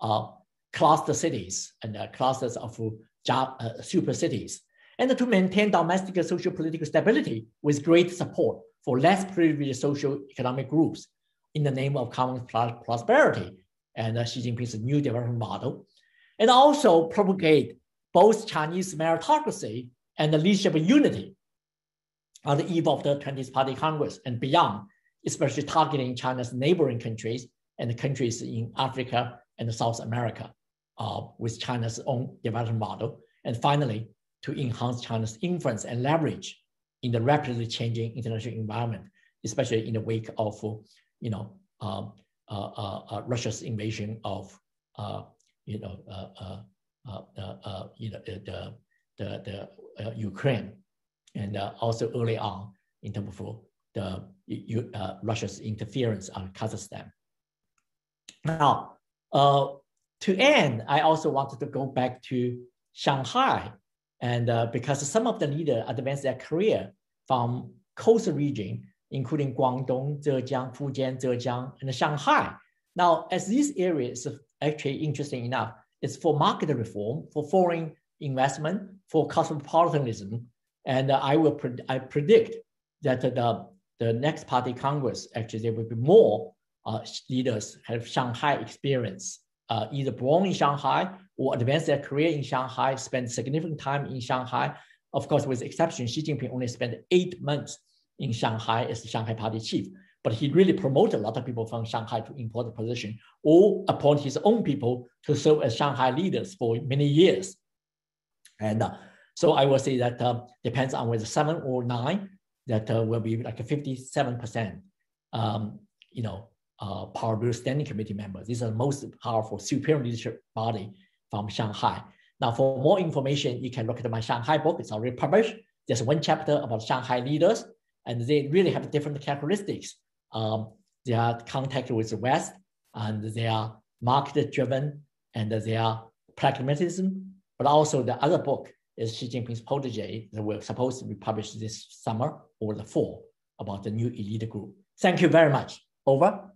uh, cluster cities and uh, clusters of uh, super cities, and to maintain domestic social political stability with great support for less privileged social economic groups in the name of common prosperity and uh, Xi Jinping's new development model, and also propagate both Chinese meritocracy and the leadership unity. On the eve of the 20th Party Congress and beyond, especially targeting China's neighboring countries and the countries in Africa and South America uh, with China's own development model. And finally, to enhance China's influence and leverage in the rapidly changing international environment, especially in the wake of, you know, um, uh, uh, uh, Russia's invasion of, uh, you know, uh, uh, you know, the, the, the Ukraine, and uh, also early on in terms of the uh, Russia's interference on Kazakhstan. Now, uh, to end, I also wanted to go back to Shanghai and uh, because some of the leaders advanced their career from coastal region, including Guangdong, Zhejiang, Fujian, Zhejiang, and Shanghai. Now, as these areas actually interesting enough, it's for market reform, for foreign investment, for cosmopolitanism, and I will pre- I predict that the the next party Congress actually there will be more uh, leaders have Shanghai experience, uh, either born in Shanghai or advance their career in Shanghai, spend significant time in Shanghai. Of course, with exception, Xi Jinping only spent eight months in Shanghai as the Shanghai party chief, but he really promoted a lot of people from Shanghai to important position or appoint his own people to serve as Shanghai leaders for many years. And uh, so I will say that uh, depends on whether seven or nine, that uh, will be like a 57%, um, you know, uh, Politburo Standing Committee members. These are the most powerful superior leadership body from Shanghai. Now, for more information, you can look at my Shanghai book. It's already published. There's one chapter about Shanghai leaders, and they really have different characteristics. Um, they are contact with the West, and they are market driven, and they are pragmatism. But also, the other book is Xi Jinping's protege that will supposed to be published this summer or the fall about the new elite group. Thank you very much. Over.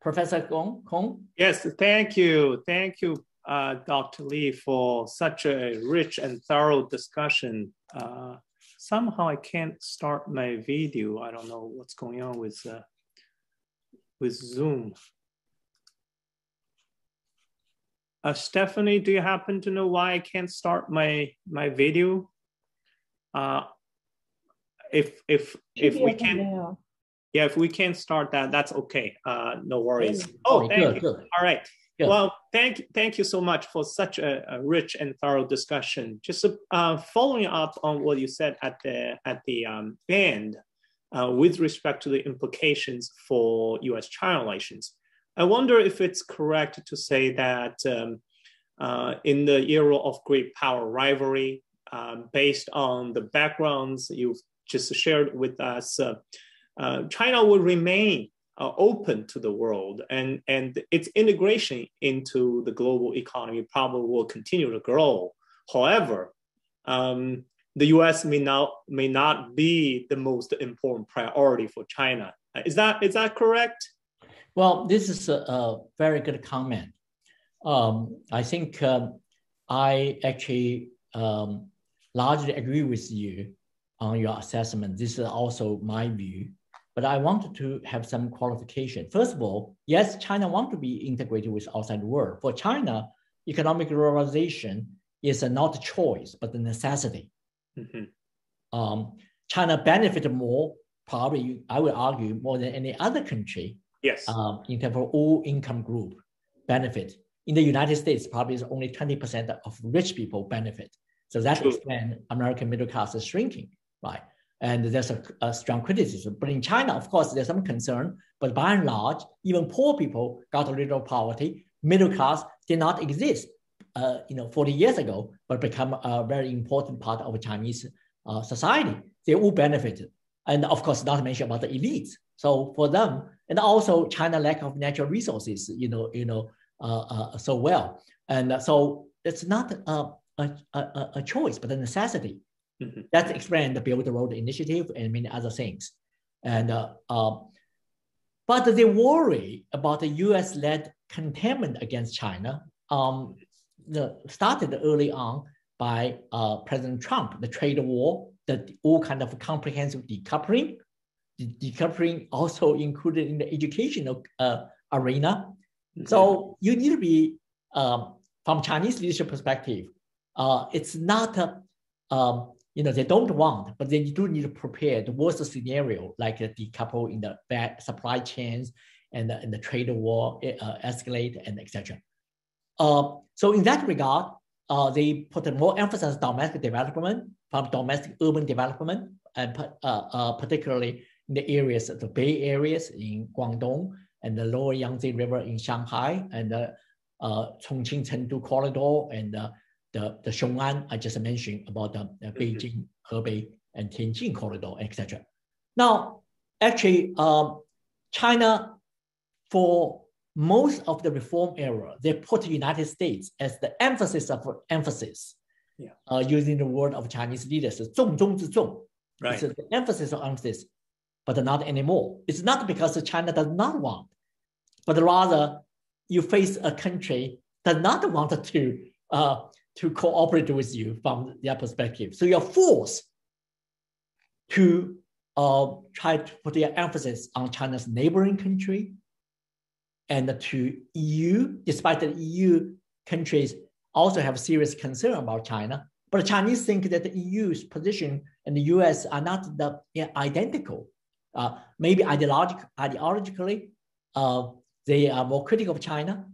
Professor Gong, Kong? Yes, thank you. Thank you, uh, Dr. Li, for such a rich and thorough discussion. Uh, somehow I can't start my video. I don't know what's going on with, uh, with Zoom. Uh, Stephanie, do you happen to know why I can't start my, my video? Uh, if if if we can yeah, if we can't start that, that's okay. Uh, no worries. Oh, thank good, you. Good. All right. Good. Well, thank thank you so much for such a, a rich and thorough discussion. Just uh, following up on what you said at the at the um, end uh, with respect to the implications for U.S.-China relations, I wonder if it's correct to say that um, uh, in the era of great power rivalry, um, based on the backgrounds you've just shared with us. Uh, uh, China will remain uh, open to the world and, and its integration into the global economy probably will continue to grow. However, um, the US may not, may not be the most important priority for China. Is that, is that correct? Well, this is a, a very good comment. Um, I think um, I actually um, largely agree with you on your assessment. This is also my view but I wanted to have some qualification. First of all, yes, China want to be integrated with outside world. For China, economic globalization is not a choice, but a necessity. Mm-hmm. Um, China benefited more, probably, I would argue, more than any other country. Yes. Um, in terms of all income group benefit. In the United States, probably only 20% of rich people benefit. So that explains American middle class is shrinking, right? and there's a, a, strong criticism. But in China, of course, there's some concern. But by and large, even poor people got a little poverty. Middle class did not exist, uh, you know, 40 years ago, but become a very important part of Chinese uh, society. They all benefited, and of course, not to mention about the elites. So for them, and also China lack of natural resources, you know, you know, uh, uh so well, and so it's not a, a, a, a choice, but a necessity. Mm-hmm. That's explained the Belt and Road Initiative and many other things. And uh, uh, but they worry about the U.S.-led containment against China um, the, started early on by uh, President Trump, the trade war, the all kind of comprehensive decoupling. The decoupling also included in the educational uh, arena. Mm-hmm. So you need to be um, from Chinese leadership perspective, uh, it's not, uh, um, you know, they don't want, but they do need to prepare the worst scenario, like a decouple in the bad supply chains and, and the trade war uh, escalate and etc. Uh, so in that regard, uh, they put more emphasis on domestic development, from domestic urban development, and uh, uh, particularly the areas, the Bay areas in Guangdong and the Lower Yangtze River in Shanghai and the uh, Chongqing Chengdu corridor and uh, the, the Xiong'an I just mentioned about the, the mm-hmm. Beijing, Hebei, and Tianjin corridor, etc. Now, actually, um, China, for most of the reform era, they put the United States as the emphasis of emphasis. Yeah. Uh, using the word of Chinese leaders, 重中之重. Right. It's the emphasis of emphasis, but not anymore. It's not because China does not want, but rather you face a country that not want to uh, to cooperate with you from their perspective. So you're forced to uh, try to put your emphasis on China's neighboring country and to EU, despite the EU countries also have serious concern about China. But the Chinese think that the EU's position and the US are not the, yeah, identical. Uh, maybe ideologic, ideologically, uh, they are more critical of China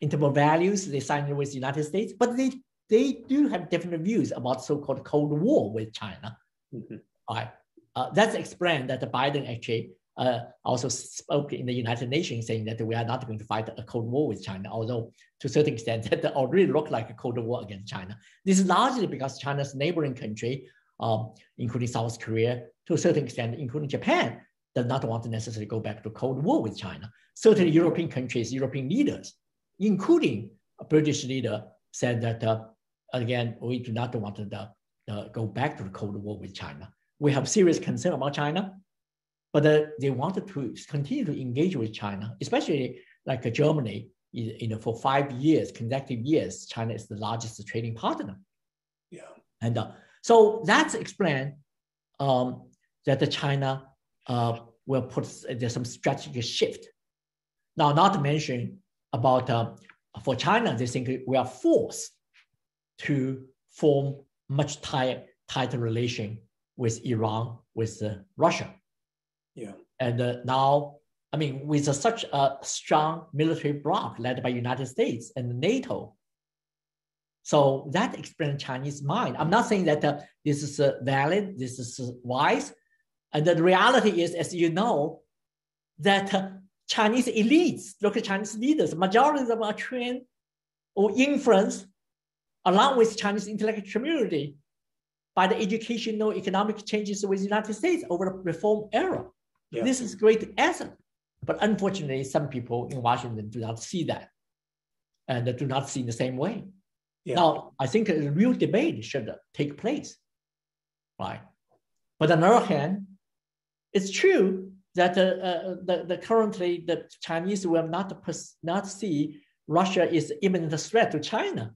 in terms of values. They signed with the United States, but they they do have different views about so-called Cold War with China. Mm-hmm. All right. Uh, that's explained that the Biden actually uh, also spoke in the United Nations saying that we are not going to fight a Cold War with China, although to a certain extent that already looked like a Cold War against China. This is largely because China's neighboring country, um, including South Korea, to a certain extent, including Japan, does not want to necessarily go back to Cold War with China. Certain European countries, European leaders, including a British leader, said that uh, again, we do not want to uh, go back to the Cold War with China. We have serious concern about China, but uh, they wanted to continue to engage with China, especially like uh, Germany. You know, for five years, consecutive years, China is the largest trading partner. Yeah, and uh, so that's explained um, that the China uh, will put there's some strategic shift. Now, not to mention about uh, for China, they think we are forced to form much tight, tighter relation with Iran, with uh, Russia. Yeah. And uh, now, I mean, with such a strong military bloc led by United States and NATO, so that explains Chinese mind. I'm not saying that uh, this is uh, valid, this is uh, wise. And the reality is, as you know, that uh, Chinese elites, local Chinese leaders, majority of them are trained or influenced along with Chinese intellectual community by the educational economic changes with the United States over the reform era. Yeah. This is great asset. But unfortunately, some people in Washington do not see that and do not see in the same way. Yeah. Now, I think a real debate should take place, right? But on the other hand, it's true that uh, uh, the, the currently the Chinese will not, pers- not see Russia is imminent threat to China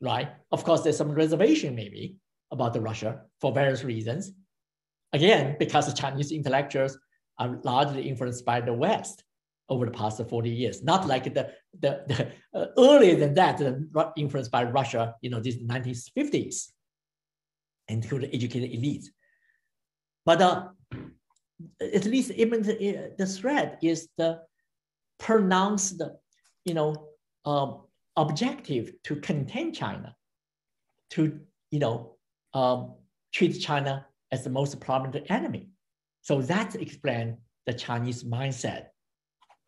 right? Of course, there's some reservation maybe about the Russia for various reasons. Again, because the Chinese intellectuals are largely influenced by the West over the past 40 years, not like the, the, the uh, earlier than that, influenced by Russia, you know, these 1950s, including educated elites. But uh, at least even the, uh, the threat is the pronounced, you know, um, objective to contain China, to you know um, treat China as the most prominent enemy. So that explains the Chinese mindset,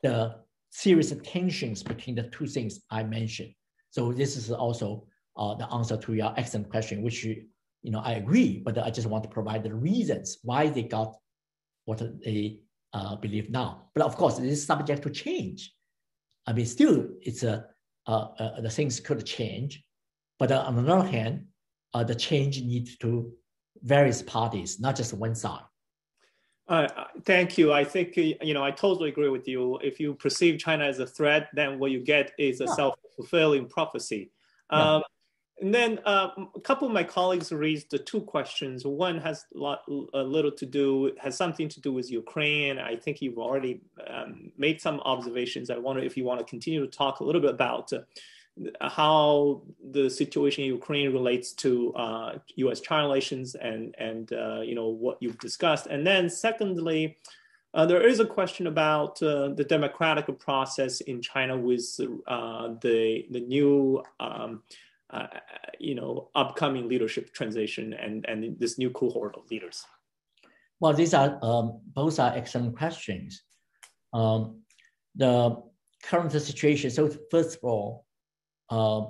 the serious tensions between the two things I mentioned. So this is also uh, the answer to your excellent question, which you know I agree, but I just want to provide the reasons why they got what they uh, believe now. But of course, it is subject to change. I mean, still, it's a uh, uh, the things could change. But uh, on the other hand, the change needs to various parties, not just one side. Uh, thank you. I think you know I totally agree with you. If you perceive China as a threat, then what you get is a yeah. self-fulfilling prophecy. Yeah. Um, and then uh, a couple of my colleagues raised the two questions. One has a, lot, a little to do, has something to do with Ukraine. I think you've already um, made some observations. I wonder if you want to continue to talk a little bit about. How the situation in Ukraine relates to uh, U.S.-China relations and and uh, you know what you've discussed, and then secondly, uh, there is a question about uh, the democratic process in China with uh, the the new um, uh, you know upcoming leadership transition and and this new cohort of leaders. Well, these are um, both are excellent questions. Um, the current situation. So first of all, uh,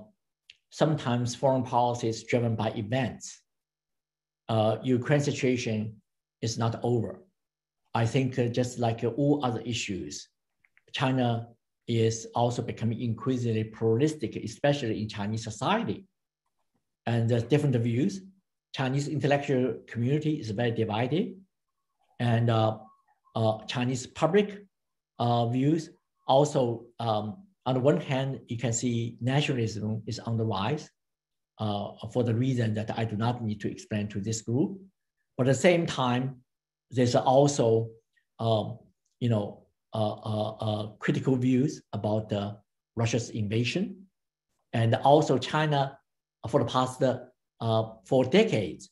sometimes foreign policy is driven by events. Uh, Ukraine situation is not over. I think uh, just like all other issues, China is also becoming increasingly pluralistic, especially in Chinese society. And there's different views. Chinese intellectual community is very divided. And uh, uh, Chinese public views also um, on the one hand, you can see nationalism is on the rise uh, for the reason that I do not need to explain to this group. But at the same time, there's also, um, you know, uh, uh, uh critical views about Russia's invasion, and also China for the past uh, four decades,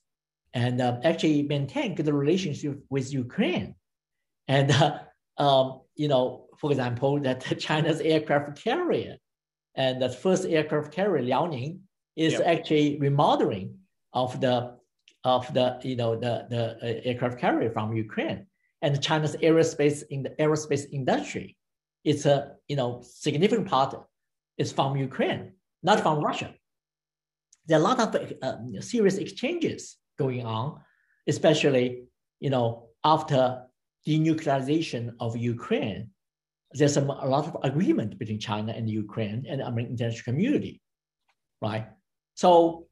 and uh, actually maintain good relationship with Ukraine, and um, you know for example, that China's aircraft carrier and the first aircraft carrier Liaoning is yep. actually remodeling of the of the you know the the uh, aircraft carrier from Ukraine and China's aerospace in the aerospace industry. It's a you know significant part is from Ukraine, not from Russia. There are a lot of uh, serious exchanges going on, especially you know after denuclearization of Ukraine there's a, a lot of agreement between China and Ukraine and the international community, right? So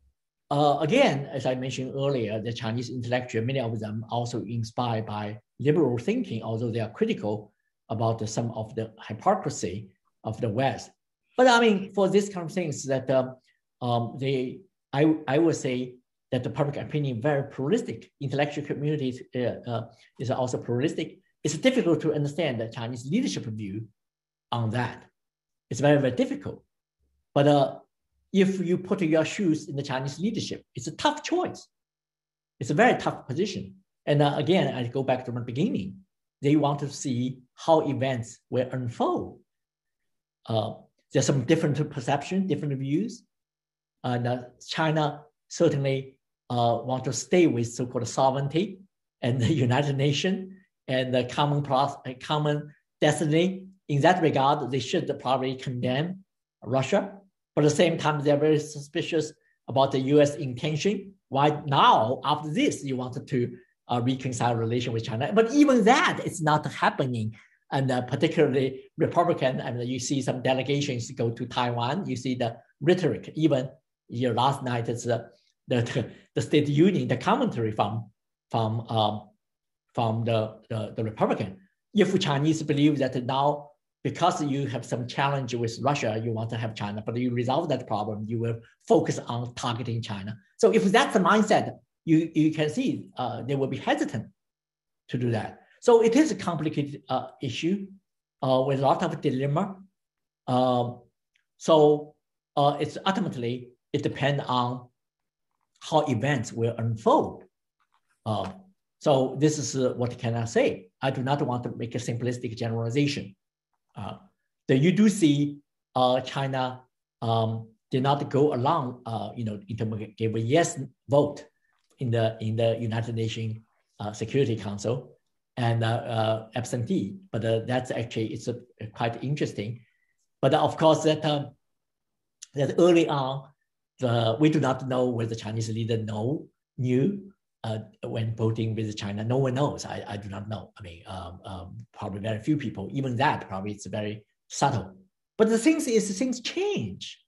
uh, again, as I mentioned earlier, the Chinese intellectual, many of them also inspired by liberal thinking, although they are critical about the, some of the hypocrisy of the West. But I mean, for these kind of things that um, um, they, I, I would say that the public opinion very pluralistic. Intellectual community uh, uh, is also pluralistic it's difficult to understand the Chinese leadership view on that. It's very, very difficult. But uh, if you put your shoes in the Chinese leadership, it's a tough choice. It's a very tough position. And uh, again, I go back to the beginning. They want to see how events will unfold. Uh, there's some different perception, different views. And uh, China certainly uh, want to stay with so-called sovereignty and the United Nations and the common process, common destiny. In that regard, they should probably condemn Russia. But at the same time, they're very suspicious about the U.S. intention. Why now, after this, you wanted to uh, reconcile relation with China? But even that is not happening. And uh, particularly Republican, I mean, you see some delegations go to Taiwan. You see the rhetoric. Even your last night, it's the, the, the State Union, the commentary from from um, from the, the, the Republican. If Chinese believe that now because you have some challenge with Russia, you want to have China, but you resolve that problem, you will focus on targeting China. So if that's the mindset, you, you can see uh, they will be hesitant to do that. So it is a complicated uh, issue uh, with a lot of dilemma. Um, so uh, it's ultimately, it depends on how events will unfold. So this is uh, what can I say? I do not want to make a simplistic generalization. Uh, that you do see uh, China um, did not go along, uh, you know, in terms of give a yes vote in the in the United Nations uh, Security Council and uh, uh, absentee. But that's actually it's a quite interesting. But of course, that um, that early on, the, we do not know whether the Chinese leader know knew uh, when voting with China? No one knows. I, I do not know. I mean, um, um, probably very few people. Even that probably it's very subtle. But the thing is, things change,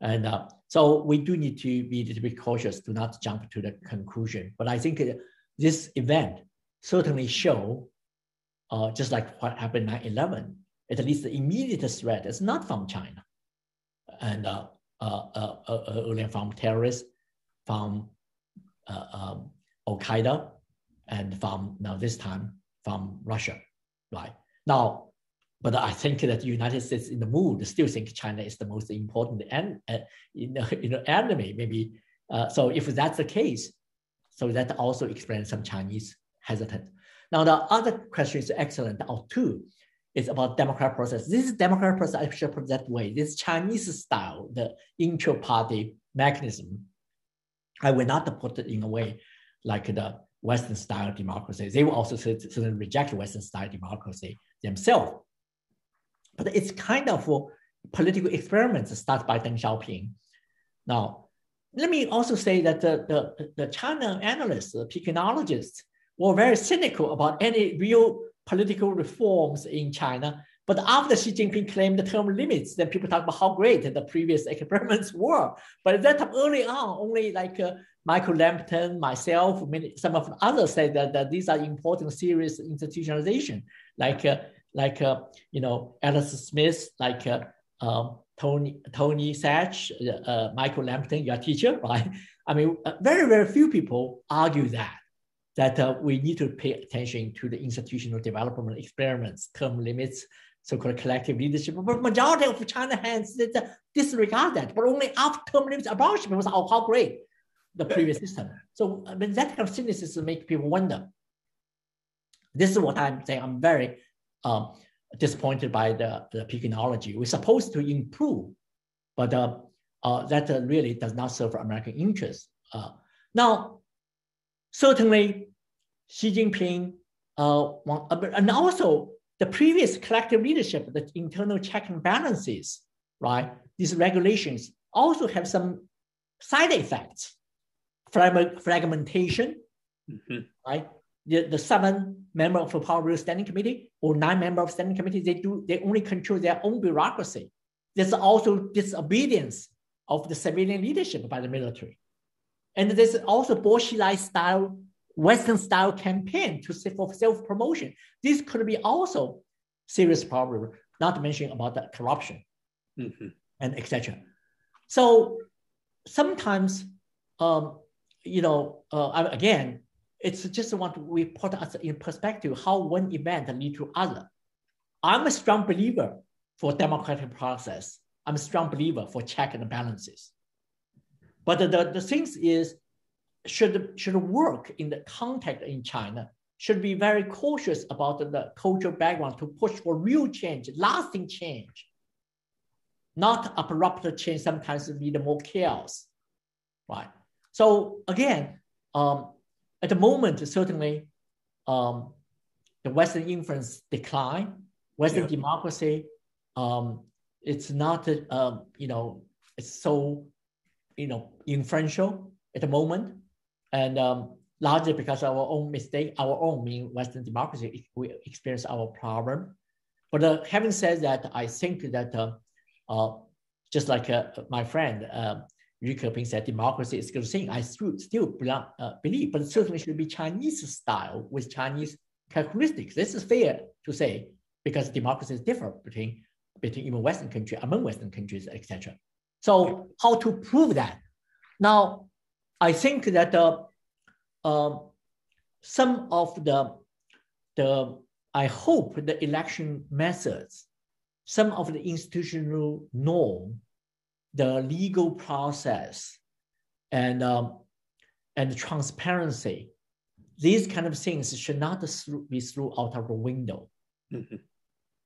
and uh, so we do need to be a little bit cautious to not jump to the conclusion. But I think this event certainly show, uh, just like what happened 9/11, at least the immediate threat is not from China, and uh, uh, uh, uh from terrorists, from uh, um, Al Qaeda, and from now this time from Russia, right? Now, but I think that the United States in the mood still think China is the most important and uh, you know, you know enemy maybe. Uh, so if that's the case, so that also explains some Chinese hesitant. Now the other question is excellent. Or two is about democratic process. This is democratic process. I should put that way. This Chinese style, the intra-party mechanism. I will not put it in a way like the Western style democracy. They will also certainly reject Western style democracy themselves. But it's kind of political experiments started by Deng Xiaoping. Now, let me also say that the, the, the China analysts, the Pekingologists, were very cynical about any real political reforms in China. But after Xi Jinping claimed the term limits, then people talk about how great the previous experiments were. But at that time, early on, only like uh, Michael Lampton, myself, many, some of others say that, that these are important, serious institutionalization, like uh, like uh, you know Alice Smith, like uh, um, Tony Tony Saich, uh, uh, Michael Lampton, your teacher, right? I mean, uh, very very few people argue that that we need to pay attention to the institutional development experiments, term limits, so-called collective leadership. But majority of China hands disregard that. But only after term limits abolished, people say, "Oh, how great!" The previous system. So I mean, that kind of cynicism make people wonder. This is what I'm saying. I'm very um, disappointed by the, the Pekingology. We're supposed to improve, but uh, uh, that uh, really does not serve American interests. Uh, now, certainly, Xi Jinping, uh, uh, and also the previous collective leadership, the internal check and balances, right? These regulations also have some side effects fragmentation, mm-hmm. right? The, the seven member of the Power Standing Committee or nine member of Standing Committee, they do they only control their own bureaucracy. There's also disobedience of the civilian leadership by the military. And there's also Bolshevik style, Western style campaign to for self-promotion. This could be also serious problem, not to mention about the corruption mm-hmm. and etc. So sometimes um, you know, uh, again, it's just want we put us in perspective how one event lead to other. I'm a strong believer for democratic process. I'm a strong believer for check and balances. But the, the, things is, should, should work in the context in China, should be very cautious about the, the cultural background to push for real change, lasting change, not abrupt change, sometimes lead more chaos, right? So again, um, at the moment, certainly um, the Western influence decline, Western yeah. democracy, um, it's not, uh, you know, it's so, you know, influential at the moment. And um, largely because of our own mistake, our own mean Western democracy, we experience our problem. But uh, having said that, I think that uh, uh, just like uh, my friend, uh, Keping said democracy is a good thing. I still, still belong, uh, believe, but certainly should be Chinese style with Chinese characteristics. This is fair to say because democracy is different between, between even Western countries, among Western countries, etc. So how to prove that? Now, I think that uh, um, some of the, the, I hope the election methods, some of the institutional norm the legal process and um, and transparency these kind of things should not be thrown out of the window mm-hmm.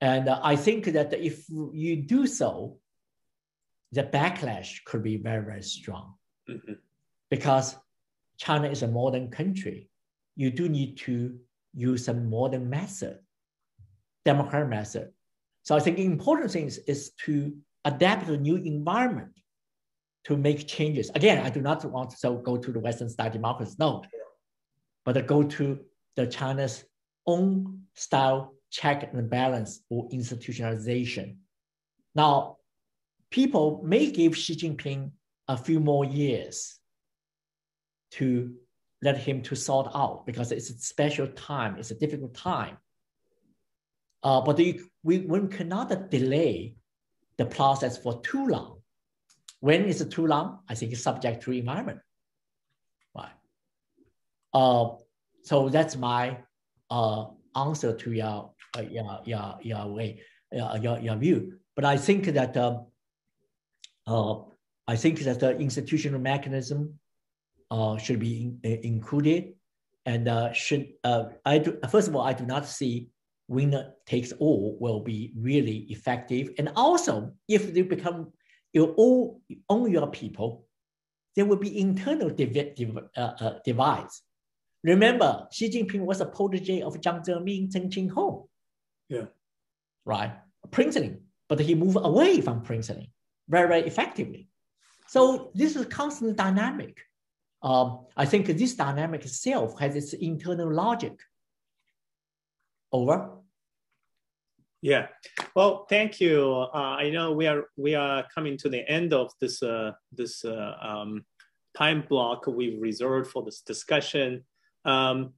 and uh, i think that if you do so the backlash could be very very strong mm-hmm. because china is a modern country you do need to use some modern method democratic method so i think important thing is, is to adapt to the new environment to make changes. Again, I do not want to go to the Western style democracy, no, but go to the China's own style check and balance or institutionalization. Now, people may give Xi Jinping a few more years to let him to sort out because it's a special time, it's a difficult time. Uh, but we, we cannot delay the process for too long. When is it too long? I think it's subject to environment. Right. Uh, so that's my uh, answer to your, uh, your, your, your way. uh, your, your view. But I think that uh, uh, I think that the institutional mechanism uh, should be in, uh, included, and uh, should I do first of all I do not see winner takes all will be really effective, and also if they become you all own your people, there will be internal div- div- divides. Remember, Xi Jinping was a protege of Jiang Zemin, Zeng Qinghong. Yeah. Right? Princeling, but he moved away from princeling very, very effectively. So this is a constant dynamic. Um, I think this dynamic itself has its internal logic. Over. Yeah. Well, thank you. Uh, I know we are we are coming to the end of this uh, this uh, um, time block we've reserved for this discussion. Um,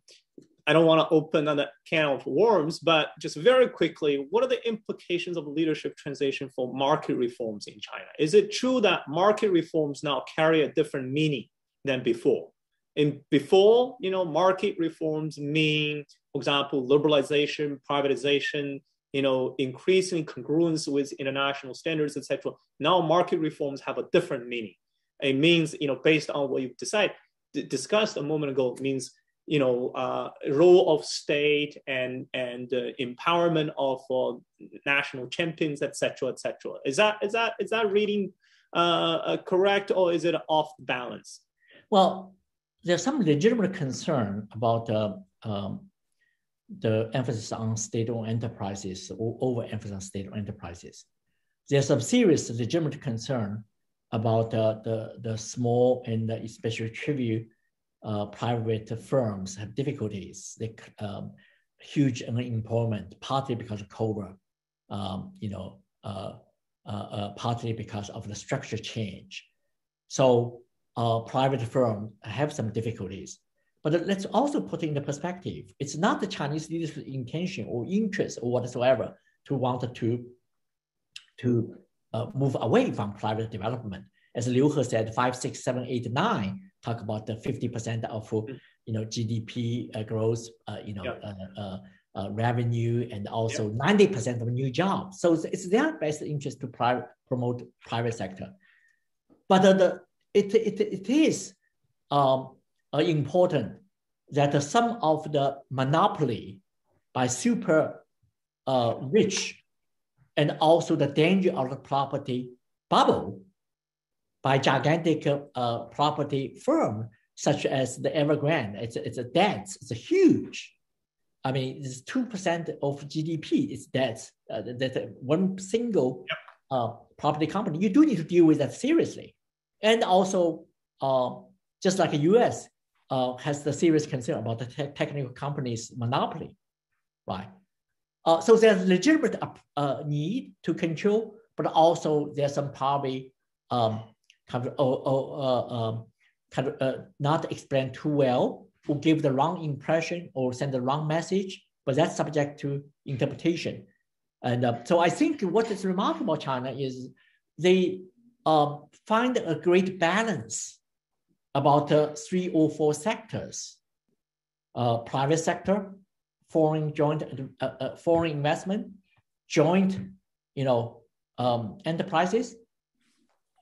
I don't want to open another can of worms, but just very quickly, what are the implications of leadership transition for market reforms in China? Is it true that market reforms now carry a different meaning than before? In before, you know, market reforms mean, for example, liberalization, privatization, you know, increasing congruence with international standards, etc. Now, market reforms have a different meaning. It means, you know, based on what you've decided, discussed a moment ago, means you know, uh, role of state and and uh, empowerment of uh, national champions, etc., etc. Is that is that is that reading uh, uh, correct, or is it off balance? Well, there's some legitimate concern about uh, um, the emphasis on state-owned enterprises or overemphasis on state-owned enterprises. There's some serious legitimate concern about the the small and especially trivial uh, private firms have difficulties. They um, huge unemployment, partly because of COVID, um, you know, uh, uh, uh, partly because of the structure change. So uh, private firms have some difficulties. But let's also put in the perspective. It's not the Chinese leadership's intention or interest or whatsoever to want to, to uh, move away from private development. As Liu He said, five, six, seven, eight, nine talk about the 50% of mm. you know GDP uh, growth, uh, you know, uh, uh, uh, revenue, and also 90% of new jobs. So it's, it's, their best interest to private, promote private sector. But the, it, it, it is um, important that some of the monopoly by super rich and also the danger of the property bubble by gigantic uh, property firm such as the Evergrande. It's, it's a debt. It's a huge. I mean, it's two percent of GDP. It's debt. Uh, that's one single yep. uh, property company. You do need to deal with that seriously, and also uh, just like the U.S. Uh, has the serious concern about the te- technical companies' monopoly, right? Uh, so there's legitimate uh, need to control, but also there's some probably um, kind of, or, or uh, um, kind of uh, not explain too well, or give the wrong impression or send the wrong message, but that's subject to interpretation. And uh, so I think what is remarkable China is they uh, find a great balance about uh, three or four sectors, uh, private sector, foreign joint, uh, uh, foreign investment, joint, you know, um, enterprises,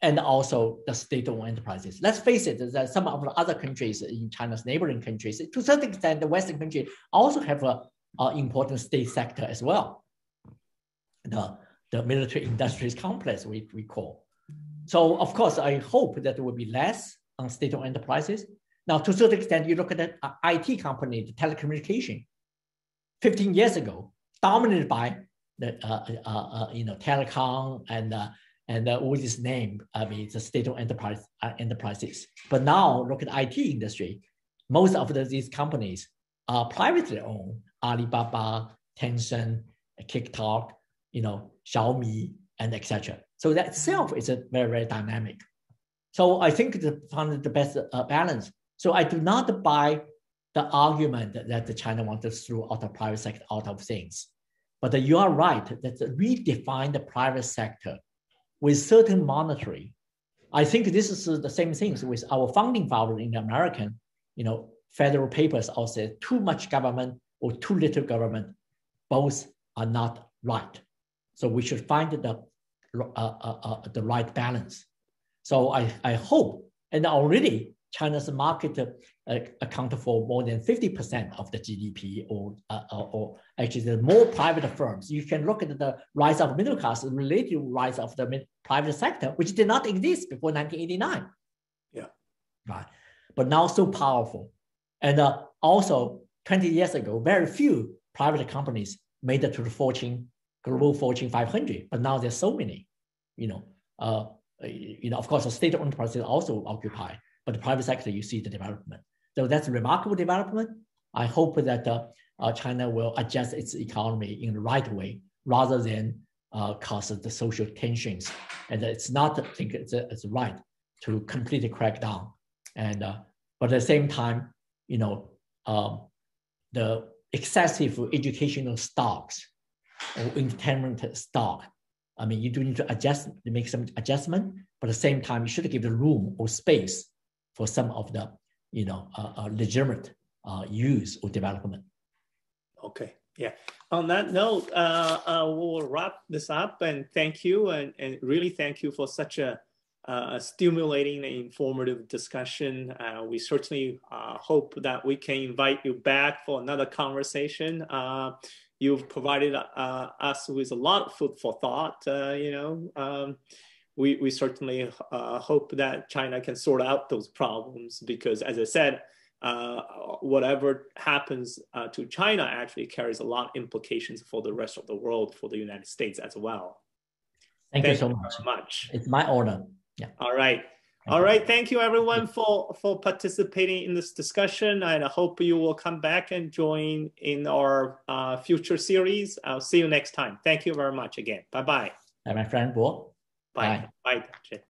and also the state-owned enterprises. Let's face it, that some of the other countries in China's neighboring countries, to a certain extent, the Western countries also have a, a important state sector as well. The, the military industries complex we, we call. So of course, I hope that there will be less on state-owned enterprises. Now, to a certain extent, you look at the uh, IT company, the telecommunication, 15 years ago, dominated by the uh, uh, uh, you know telecom and uh, and uh, with this name, I mean, the state-owned enterprise uh, enterprises. But now look at IT industry. Most of the, these companies are privately owned. Alibaba, Tencent, TikTok, you know, Xiaomi, and etc. So that itself is a very very dynamic. So I think the found the best uh, balance. So I do not buy the argument that the China wants to throw out the private sector out of things. But you are right that redefine the private sector with certain monetary. I think this is the same things with our founding father in the American, you know, federal papers also too much government or too little government, both are not right. So we should find the uh, uh, uh, the right balance. So I, I hope, and already China's market uh, account for more than 50% of the GDP or, uh, or actually the more private firms. You can look at the rise of middle class, relative rise of the private sector, which did not exist before 1989. Yeah. Right. But now so powerful. And uh, also 20 years ago, very few private companies made it to the Fortune, global Fortune 500, but now there's so many, you know, uh, you know, of course, the state-owned enterprises also occupy, but the private sector, you see the development. So that's a remarkable development. I hope that uh, uh, China will adjust its economy in the right way rather than uh, cause the social tensions. And it's not, I think it's, it's right to completely crack down. And, uh, but at the same time, you know, um, the excessive educational stocks or entertainment stock, I mean, you do need to adjust, to make some adjustment, but at the same time, you should give the room or space for some of the, you know, uh, uh, legitimate uh, use or development. Okay. Yeah. On that note, uh, uh, we'll wrap this up and thank you and, and really thank you for such a, a stimulating and informative discussion. Uh, we certainly hope that we can invite you back for another conversation. Uh, you've provided uh, us with a lot of food for thought. you know, um, we, we certainly hope that China can sort out those problems because, as I said, uh, whatever happens uh, to China actually carries a lot of implications for the rest of the world, for the United States as well. Thank, Thank you so much. much. It's my honor. Yeah. All right. All right. Thank you everyone for, for participating in this discussion. And I hope you will come back and join in our uh, future series. I'll see you next time. Thank you very much again. Bye-bye. Bye, my friend Bo. Bye. Bye. Bye.